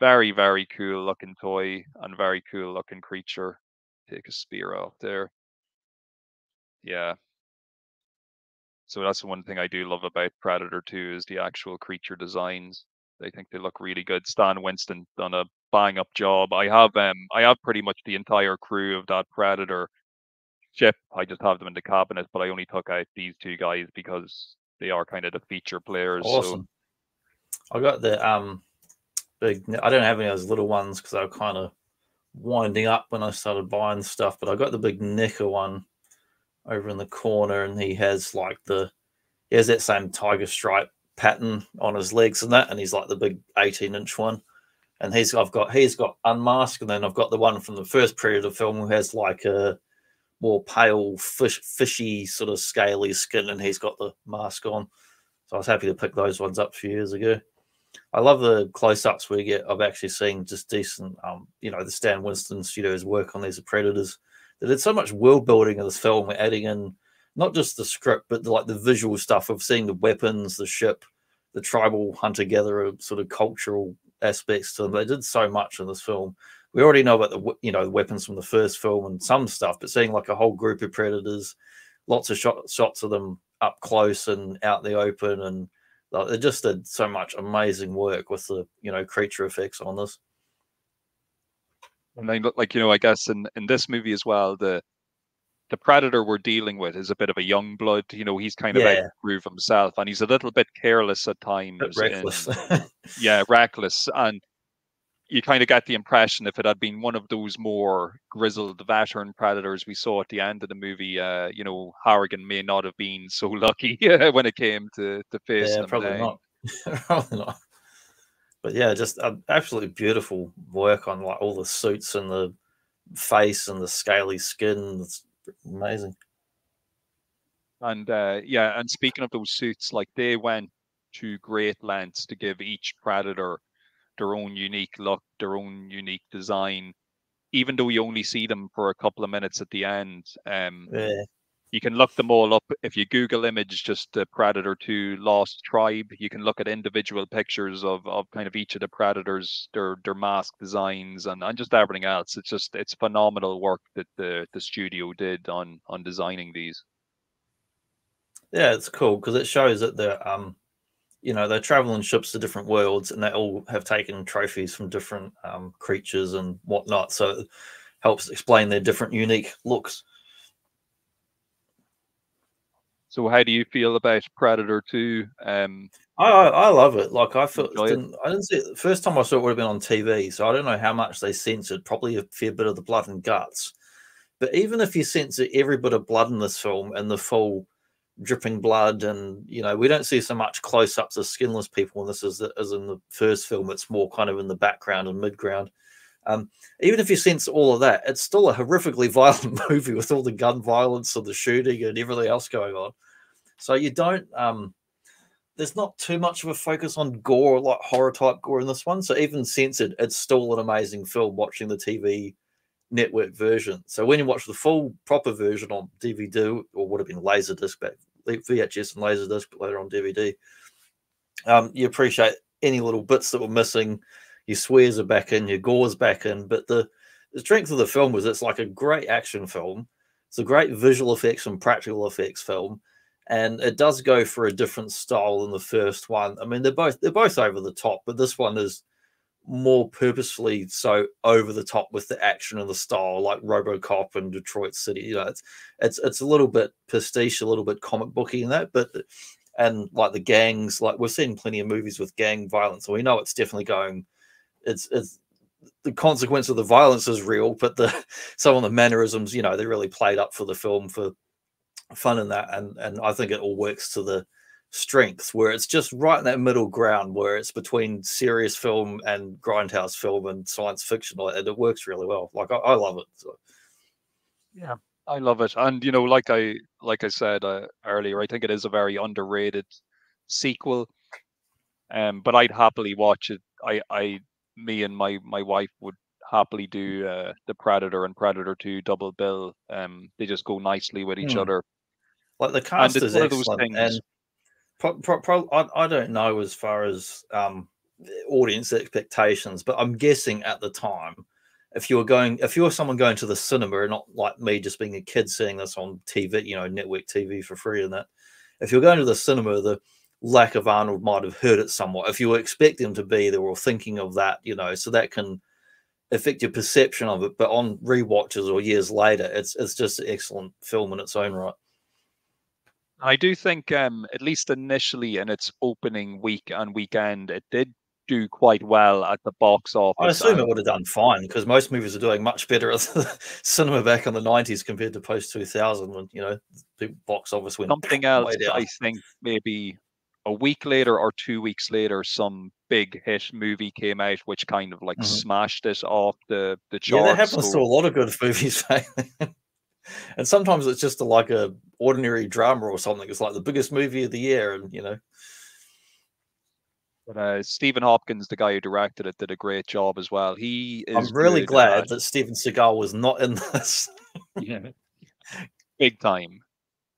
very, very cool looking toy and very cool looking creature. Take a spear off there. Yeah. So that's one thing I do love about Predator 2 is the actual creature designs. I think they look really good. Stan Winston done a bang up job. I have um I have pretty much the entire crew of that Predator ship. I just have them in the cabinet, but I only took out these two guys because they are kind of the feature players. Awesome. So. I got the um big. I don't have any of those little ones because they were kind of winding up when I started buying stuff. But I got the big NECA one over in the corner, and he has like the he has that same tiger stripe pattern on his legs and that, and he's like the big 18 inch one. And he's I've got he's got unmasked, and then I've got the one from the first period Predator film who has like a more pale fish fishy sort of scaly skin, and he's got the mask on. So I was happy to pick those ones up a few years ago. I love the close-ups we get of actually seeing just decent, um, you know, the Stan Winston Studios work on these Predators. They did so much world building of this film, We're adding in not just the script, but the, like the visual stuff of seeing the weapons, the ship, the tribal hunter gatherer sort of cultural aspects to them. They did so much in this film. We already know about the you know the weapons from the first film and some stuff, but seeing like a whole group of predators, lots of shot, shots of them up close and out in the open, and like, they just did so much amazing work with the you know creature effects on this. And they look like you know, I guess in in this movie as well, the the predator we're dealing with is a bit of a young blood. You know, he's kind of yeah. out himself, and he's a little bit careless at times. Reckless. yeah, reckless, and you kind of get the impression if it had been one of those more grizzled veteran predators we saw at the end of the movie, uh, you know, Harrigan may not have been so lucky when it came to to face yeah, probably down. not. probably not. But yeah, just uh, absolutely beautiful work on like all the suits and the face and the scaly skin. It's amazing. And uh, yeah, and speaking of those suits, like they went to great lengths to give each predator their own unique look, their own unique design. even though you only see them for a couple of minutes at the end, um, Yeah. You can look them all up if you Google image just the Predator 2 Lost Tribe. You can look at individual pictures of, of kind of each of the predators, their their mask designs, and, and just everything else. It's just it's phenomenal work that the the studio did on on designing these. Yeah, it's cool because it shows that they're um, you know, they're traveling ships to different worlds, and they all have taken trophies from different um, creatures and whatnot. So it helps explain their different, unique looks. So how do you feel about Predator 2? Um, I, I I love it. Like I felt didn't, I didn't see it the first time I saw it would have been on TV, so I don't know how much they censored. Probably a fair bit of the blood and guts. But even if you censor every bit of blood in this film and the full dripping blood, and you know we don't see so much close-ups of skinless people, and this is as in the first film. It's more kind of in the background and mid-ground. Um, even if you sense all of that, it's still a horrifically violent movie with all the gun violence and the shooting and everything else going on. So you don't. Um, there's not too much of a focus on gore, like horror type gore in this one. So even censored, it's still an amazing film. Watching the TV network version. So when you watch the full proper version on DVD or would have been Laserdisc back VHS and Laserdisc, but later on DVD, um, you appreciate any little bits that were missing. Your swears are back in, your gore's back in. But the, the strength of the film was it's like a great action film. It's a great visual effects and practical effects film and it does go for a different style than the first one. I mean, they're both they're both over the top, but this one is more purposefully so over the top with the action and the style, like RoboCop and Detroit City. You know, it's it's it's a little bit pastiche, a little bit comic booky in that, but and like the gangs, like we've seen plenty of movies with gang violence, so we know it's definitely going. It's it's the consequence of the violence is real, but the some of the mannerisms, you know, they really played up for the film for fun in that, and and I think it all works to the strength where it's just right in that middle ground where it's between serious film and grindhouse film and science fiction, and it works really well. Like I, I love it. So. Yeah, I love it, and you know, like I like I said uh, earlier, I think it is a very underrated sequel. Um, but I'd happily watch it. I, I, me and my my wife would happily do uh, the Predator and Predator Two double bill. Um, they just go nicely with each Hmm. other. Like the cast it's is one of those excellent, things- and pro, pro, pro, I, I don't know as far as um, audience expectations, but I'm guessing at the time, if you were going, if you were someone going to the cinema, and not like me just being a kid seeing this on TV, you know, network TV for free and that, if you're going to the cinema, the lack of Arnold might have hurt it somewhat. If you were expecting him to be there or thinking of that, you know, so that can affect your perception of it. But on rewatches or years later, it's it's just an excellent film in its own right. I do think, um, at least initially in its opening week and weekend, it did do quite well at the box office. I assume and- it would have done fine because most movies are doing much better at the cinema back in the nineties compared to post two thousand when you know the box office went something else i think maybe a week later or two weeks later some big hit movie came out which kind of like Mhm. smashed it off the the charts. Yeah, that happens to a lot of good movies, and sometimes it's just a, like a ordinary drama or something. It's like the biggest movie of the year, and you know, but, uh, stephen hopkins the guy who directed it did a great job as well he is I'm really glad at- that Steven Seagal was not in this. yeah, big time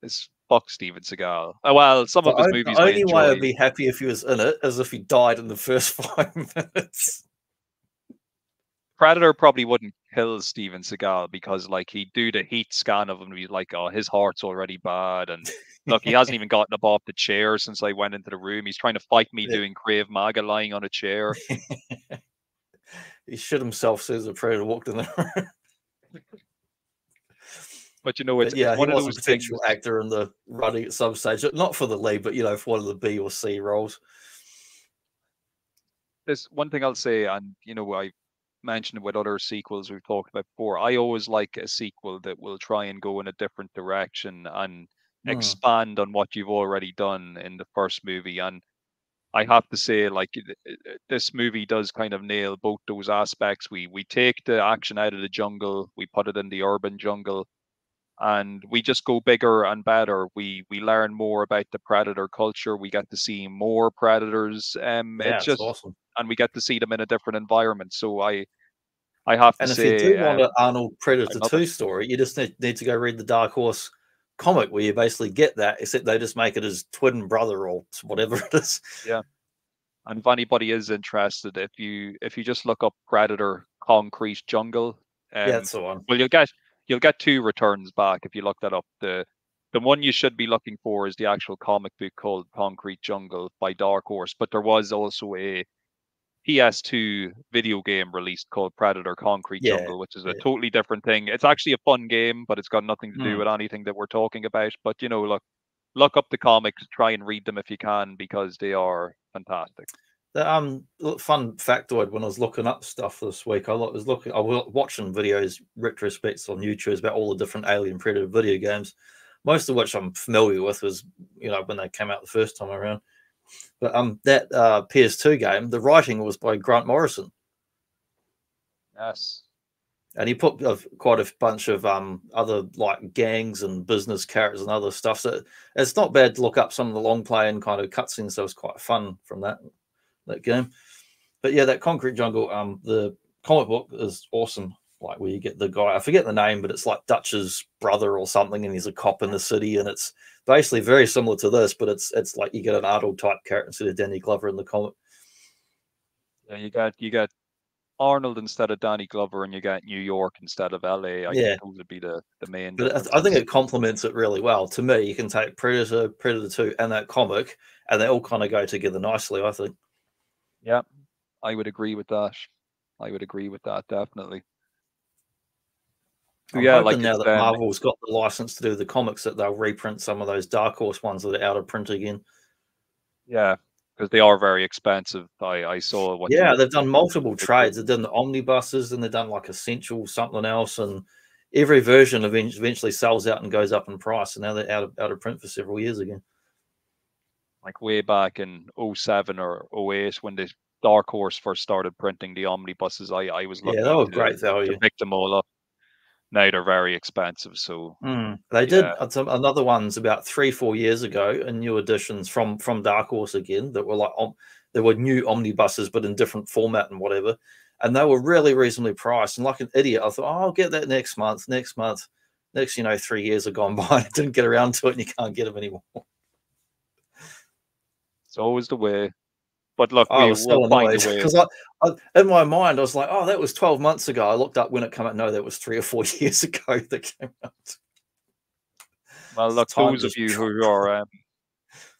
it's fuck steven seagal oh, well some of his on- movies the I only way. I'd be happy if he was in it is if he died in the first five minutes. Predator probably wouldn't kill Steven Seagal because like he'd do the heat scan of him and be like, oh, his heart's already bad. And look, he hasn't even gotten up off the chair since I went into the room. He's trying to fight me Yeah. doing Krav Maga lying on a chair. he shit himself as the predator walked in the room. But you know, it's, yeah, it's one he of was a those things. potential actor in the running at some stage, not for the lead, but you know, for one of the B or C roles. There's one thing I'll say, and you know, I mentioned with other sequels we've talked about before. I always like a sequel that will try and go in a different direction and Hmm. expand on what you've already done in the first movie. And I have to say, like th- th- this movie does kind of nail both those aspects. We we take the action out of the jungle, we put it in the urban jungle, and we just go bigger and better. We we learn more about the predator culture. We get to see more predators. Um, Yeah, it's it's just awesome. and we get to see them in a different environment. So I I have to And if say, you do want um, an Arnold Predator 2 story, you just need, need to go read the Dark Horse comic where you basically get that, except they just make it as twin brother or whatever it is. Yeah. And if anybody is interested, if you if you just look up Predator Concrete Jungle, um, yeah, that's the one. well you'll get you'll get two returns back if you look that up. The the one you should be looking for is the actual comic book called Concrete Jungle by Dark Horse, but there was also a PS2 video game released called Predator Concrete Yeah, Jungle, which is a yeah. totally different thing. It's actually a fun game, but it's got nothing to do Hmm. with anything that we're talking about. But you know, look, look up the comics, try and read them if you can because they are fantastic. The um fun factoid when I was looking up stuff this week, I was looking, I was watching videos, retrospects on YouTube about all the different Alien Predator video games, most of which I'm familiar with, was you know when they came out the first time around. But um, that uh, PS2 game, the writing was by Grant Morrison, Yes. and he put uh, quite a bunch of um other like gangs and business characters and other stuff. So it's not bad to look up some of the long play and kind of cutscenes. So it was quite fun from that that game. But yeah, that Concrete Jungle, um, the comic book is awesome. Like where you get the guy, I forget the name, but it's like Dutch's brother or something, and he's a cop in the city, and it's basically very similar to this, but it's it's like you get an Arnold type character instead of Danny Glover in the comic. Yeah, you got you got Arnold instead of Danny Glover, and you got New York instead of LA. I Yeah. think those would be the the main. But I, I think it complements it really well. To me, you can take Predator, Predator Two, and that comic, and they all kind of go together nicely. I think. Yeah, I would agree with that. I would agree with that definitely. I'm yeah, like now that um, Marvel's got the license to do the comics, that they'll reprint some of those Dark Horse ones that are out of print again. Yeah, because they are very expensive. I I saw what. yeah, they've done multiple trades. They've done the omnibuses, and they've done like essential something else, and every version eventually sells out and goes up in price. And now they're out of out of print for several years again. Like way back in 07 or 08 when the Dark Horse first started printing the omnibuses. I I was lucky Yeah, were to, great to value. pick them all up. Now they're very expensive, so Mm. They did Yeah. uh, some another ones about three, four years ago, and new editions from from Dark Horse again that were like om- there were new omnibuses, but in different format and whatever, and they were really reasonably priced. And like an idiot, I thought, oh, I'll get that next month, next month. Next, you know, three years have gone by, I didn't get around to it, and you can't get them anymore. It's always the way. But look, I we was so annoyed because I, I, in my mind, I was like, oh, that was twelve months ago. I looked up when it came out. No, that was three or four years ago that came out. Well, look, those of you who are, um,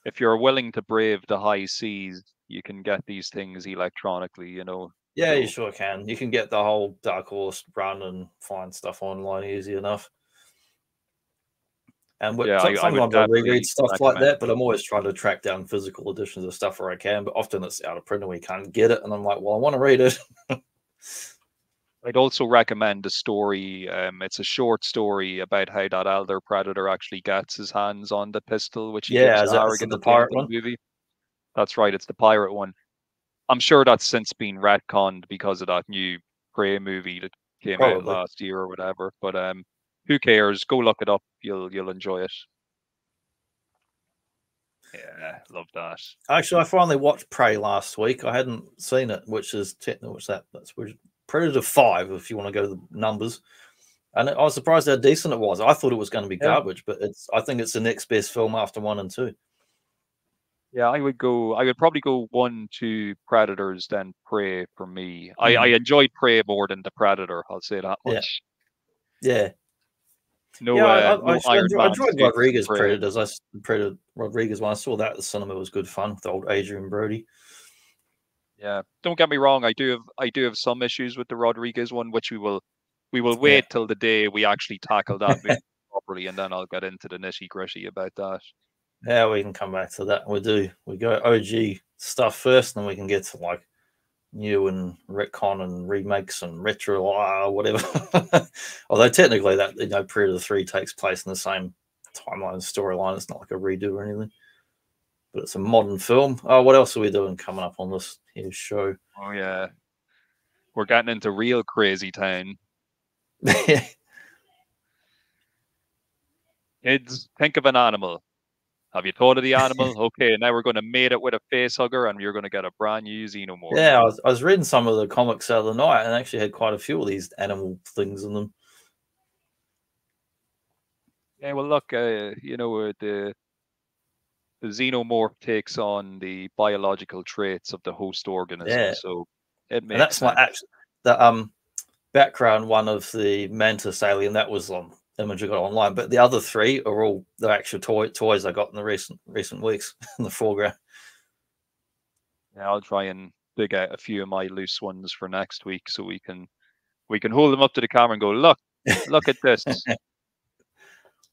if you're willing to brave the high seas, you can get these things electronically. You know, Yeah, you sure can. You can get the whole Dark Horse run and find stuff online easy enough. And Yeah, I- I sometimes I, reread stuff like that, but I'm always trying to track down physical editions of stuff where I can. But often it's out of print and we can't get it. And I'm like, well, I want to read it. I'd also recommend a story. Um, it's a short story about how that elder predator actually gets his hands on the pistol, which he Yeah, gives is that- Harrigan the the pirate one? movie. That's right. It's the pirate one. I'm sure that's since been retconned because of that new Prey movie that came out last year or whatever. But um, who cares? Go look it up. You'll you'll enjoy it. Yeah, love that. Actually, I finally watched Prey last week. I hadn't seen it, which is technically what's that? That's which, Predator Five, if you want to go to the numbers. And I was surprised how decent it was. I thought it was going to be Yeah. garbage, but it's. I think it's the next best film after one and two. Yeah, I would go. I would probably go one, two Predators, then Prey for me. I, I Mhm. enjoyed Prey more than the Predator. I'll say that Yeah. much. Yeah, No, yeah. I, uh, I, no I, enjoyed- Iron I Man enjoyed Rodriguez Prey. Predators. I s- Predator Rodriguez when I saw that at the cinema was good fun with old Adrien Brody. Yeah, don't get me wrong. I do have I do have some issues with the Rodriguez one, which we will we will Yeah. wait till the day we actually tackle that movie properly, and then I'll get into the nitty gritty about that. Yeah, we can come back to that. We do. We go OG stuff first, and then we can get to like new and retcon and remakes and retro ah, whatever. Although technically, that you know, Predator Three takes place in the same timeline and storyline. It's not like a redo or anything. But it's a modern film. Oh, what else are we doing coming up on this here show? Oh yeah, we're getting into real crazy town. Kids, think of an animal. Have you thought of the animal? okay, now we're going to mate it with a face hugger, and you're going to get a brand new xenomorph. Yeah, I was, I was reading some of the comics the other night, and actually had quite a few of these animal things in them. Yeah, well, look, uh, you know, uh, the the xenomorph takes on the biological traits of the host organism, Yeah. so it makes And that's my sense. actual the um background one of the mantis alien that was on image I got online, but the other three are all the actual toy toys I got in the recent recent weeks in the foreground. Yeah, I'll try and dig out a few of my loose ones for next week, so we can we can hold them up to the camera and go, look, look at this.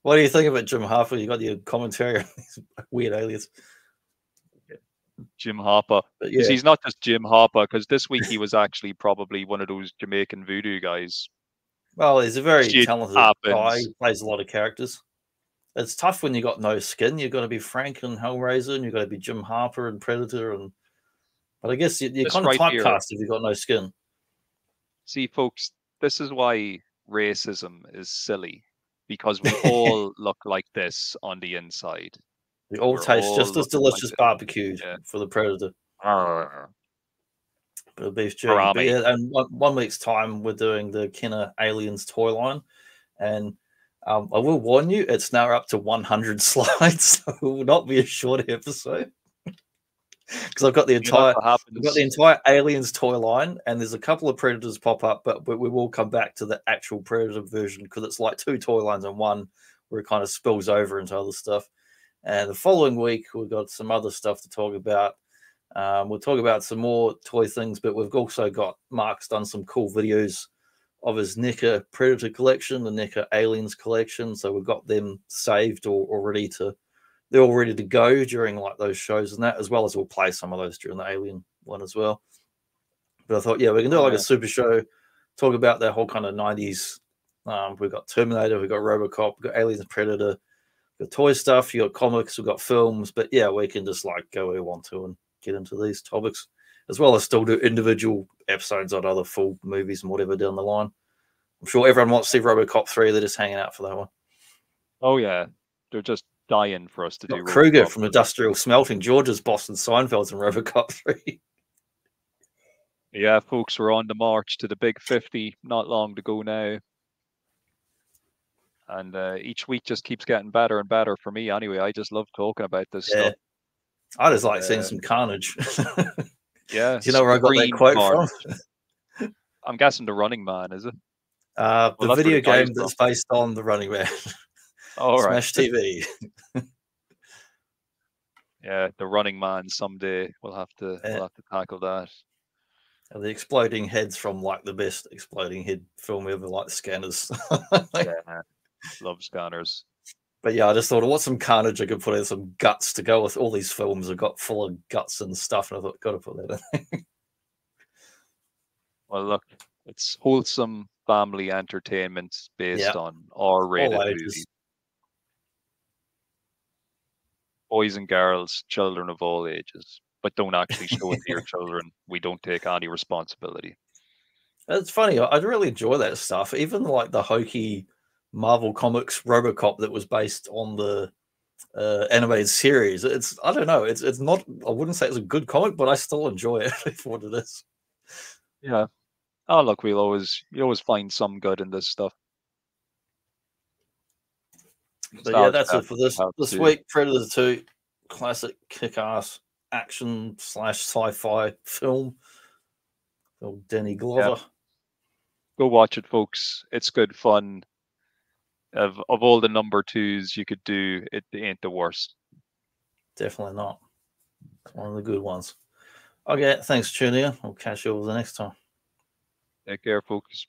What do you think of it, Jim Harper? You got your commentary on these weird aliens, Jim Harper. yeah, He's not just Jim Harper, because this week he was actually probably one of those Jamaican voodoo guys. Well, he's a very Shit talented guy. He plays a lot of characters. It's tough when you got no skin. You've got to be Frank and Hellraiser, and you've got to be Jim Harper and Predator, and but I guess you, you're This kind of right typecast if you've got no skin. See, folks, this is why racism is silly, because we all look like this on the inside. We all We're taste all just as like delicious it. barbecued Yeah. for the Predator. Arr. Bit of beef jerky. But Harami. yeah, and one, one week's time we're doing the Kenner Aliens toy line, and um, I will warn you, it's now up to 100 slides, so it will not be a short episode. Because I've got the entire, I've got the entire Aliens toy line, and there's a couple of Predators pop up, but, but we will come back to the actual Predator version because it's like two toy lines in one, where it kind of spills over into other stuff. And the following week, we've got some other stuff to talk about. Um, we'll talk about some more toy things, but we've also got Mark's done some cool videos of his NECA Predator collection, the NECA Aliens collection. So we've got them saved or, or ready to, they're all ready to go during like those shows and that, as well as we'll play some of those during the Alien one as well. But I thought, yeah, we can do like a super show, talk about that whole kind of 90s. Um, we've got Terminator, we've got Robocop, we've got Aliens Predator, we've got toy stuff, you got comics, we've got films, but yeah, we can just like go where we want to and get into these topics, as well as still do individual episodes on other full movies and whatever down the line. I'm sure everyone wants to see Robocop 3, they're just hanging out for that one. Oh yeah, they're just dying for us to do. Got Kruger Robocop. from Industrial Smelting, George's Boston Seinfeld's in Robocop 3. Yeah, folks, we're on the march to the big 50, not long to go now. And uh, each week just keeps getting better and better for me. Anyway, I just love talking about this Yeah. stuff. I just like seeing some carnage. Yeah. Do you know where I got that quote from? I'm guessing the Running Man, is it? Uh, Well, the video game that's based on The Running Man, All right. Smash TV. Yeah, the Running Man. Someday we'll have to Yeah. we'll have to tackle that. And the exploding heads from like the best exploding head film ever, like Scanners. Yeah. Love scanners. But yeah, I just thought, what's some carnage I could put in some guts to go with all these films have got full of guts and stuff, and I thought, gotta put that in. Well, look, it's wholesome family entertainment based Yeah. on R-rated movies. boys and girls, children of all ages, but don't actually show it to your children. We don't take any responsibility. It's funny. I I really enjoy that stuff. Even like the hokey Marvel Comics RoboCop that was based on the uh, animated series. It's I don't know. It's it's not. I wouldn't say it's a good comic, but I still enjoy it for what it is. Yeah. Oh, look, we'll always you always find some good in this stuff. But yeah, that's it for this this week. Predator Two, classic kick-ass action slash sci-fi film. Old Danny Glover. Go watch it, folks. It's good fun. Of of all the number twos you could do, it ain't the worst. Definitely not. It's one of the good ones. Okay, thanks in. I'll catch you all the next time. Take care, folks.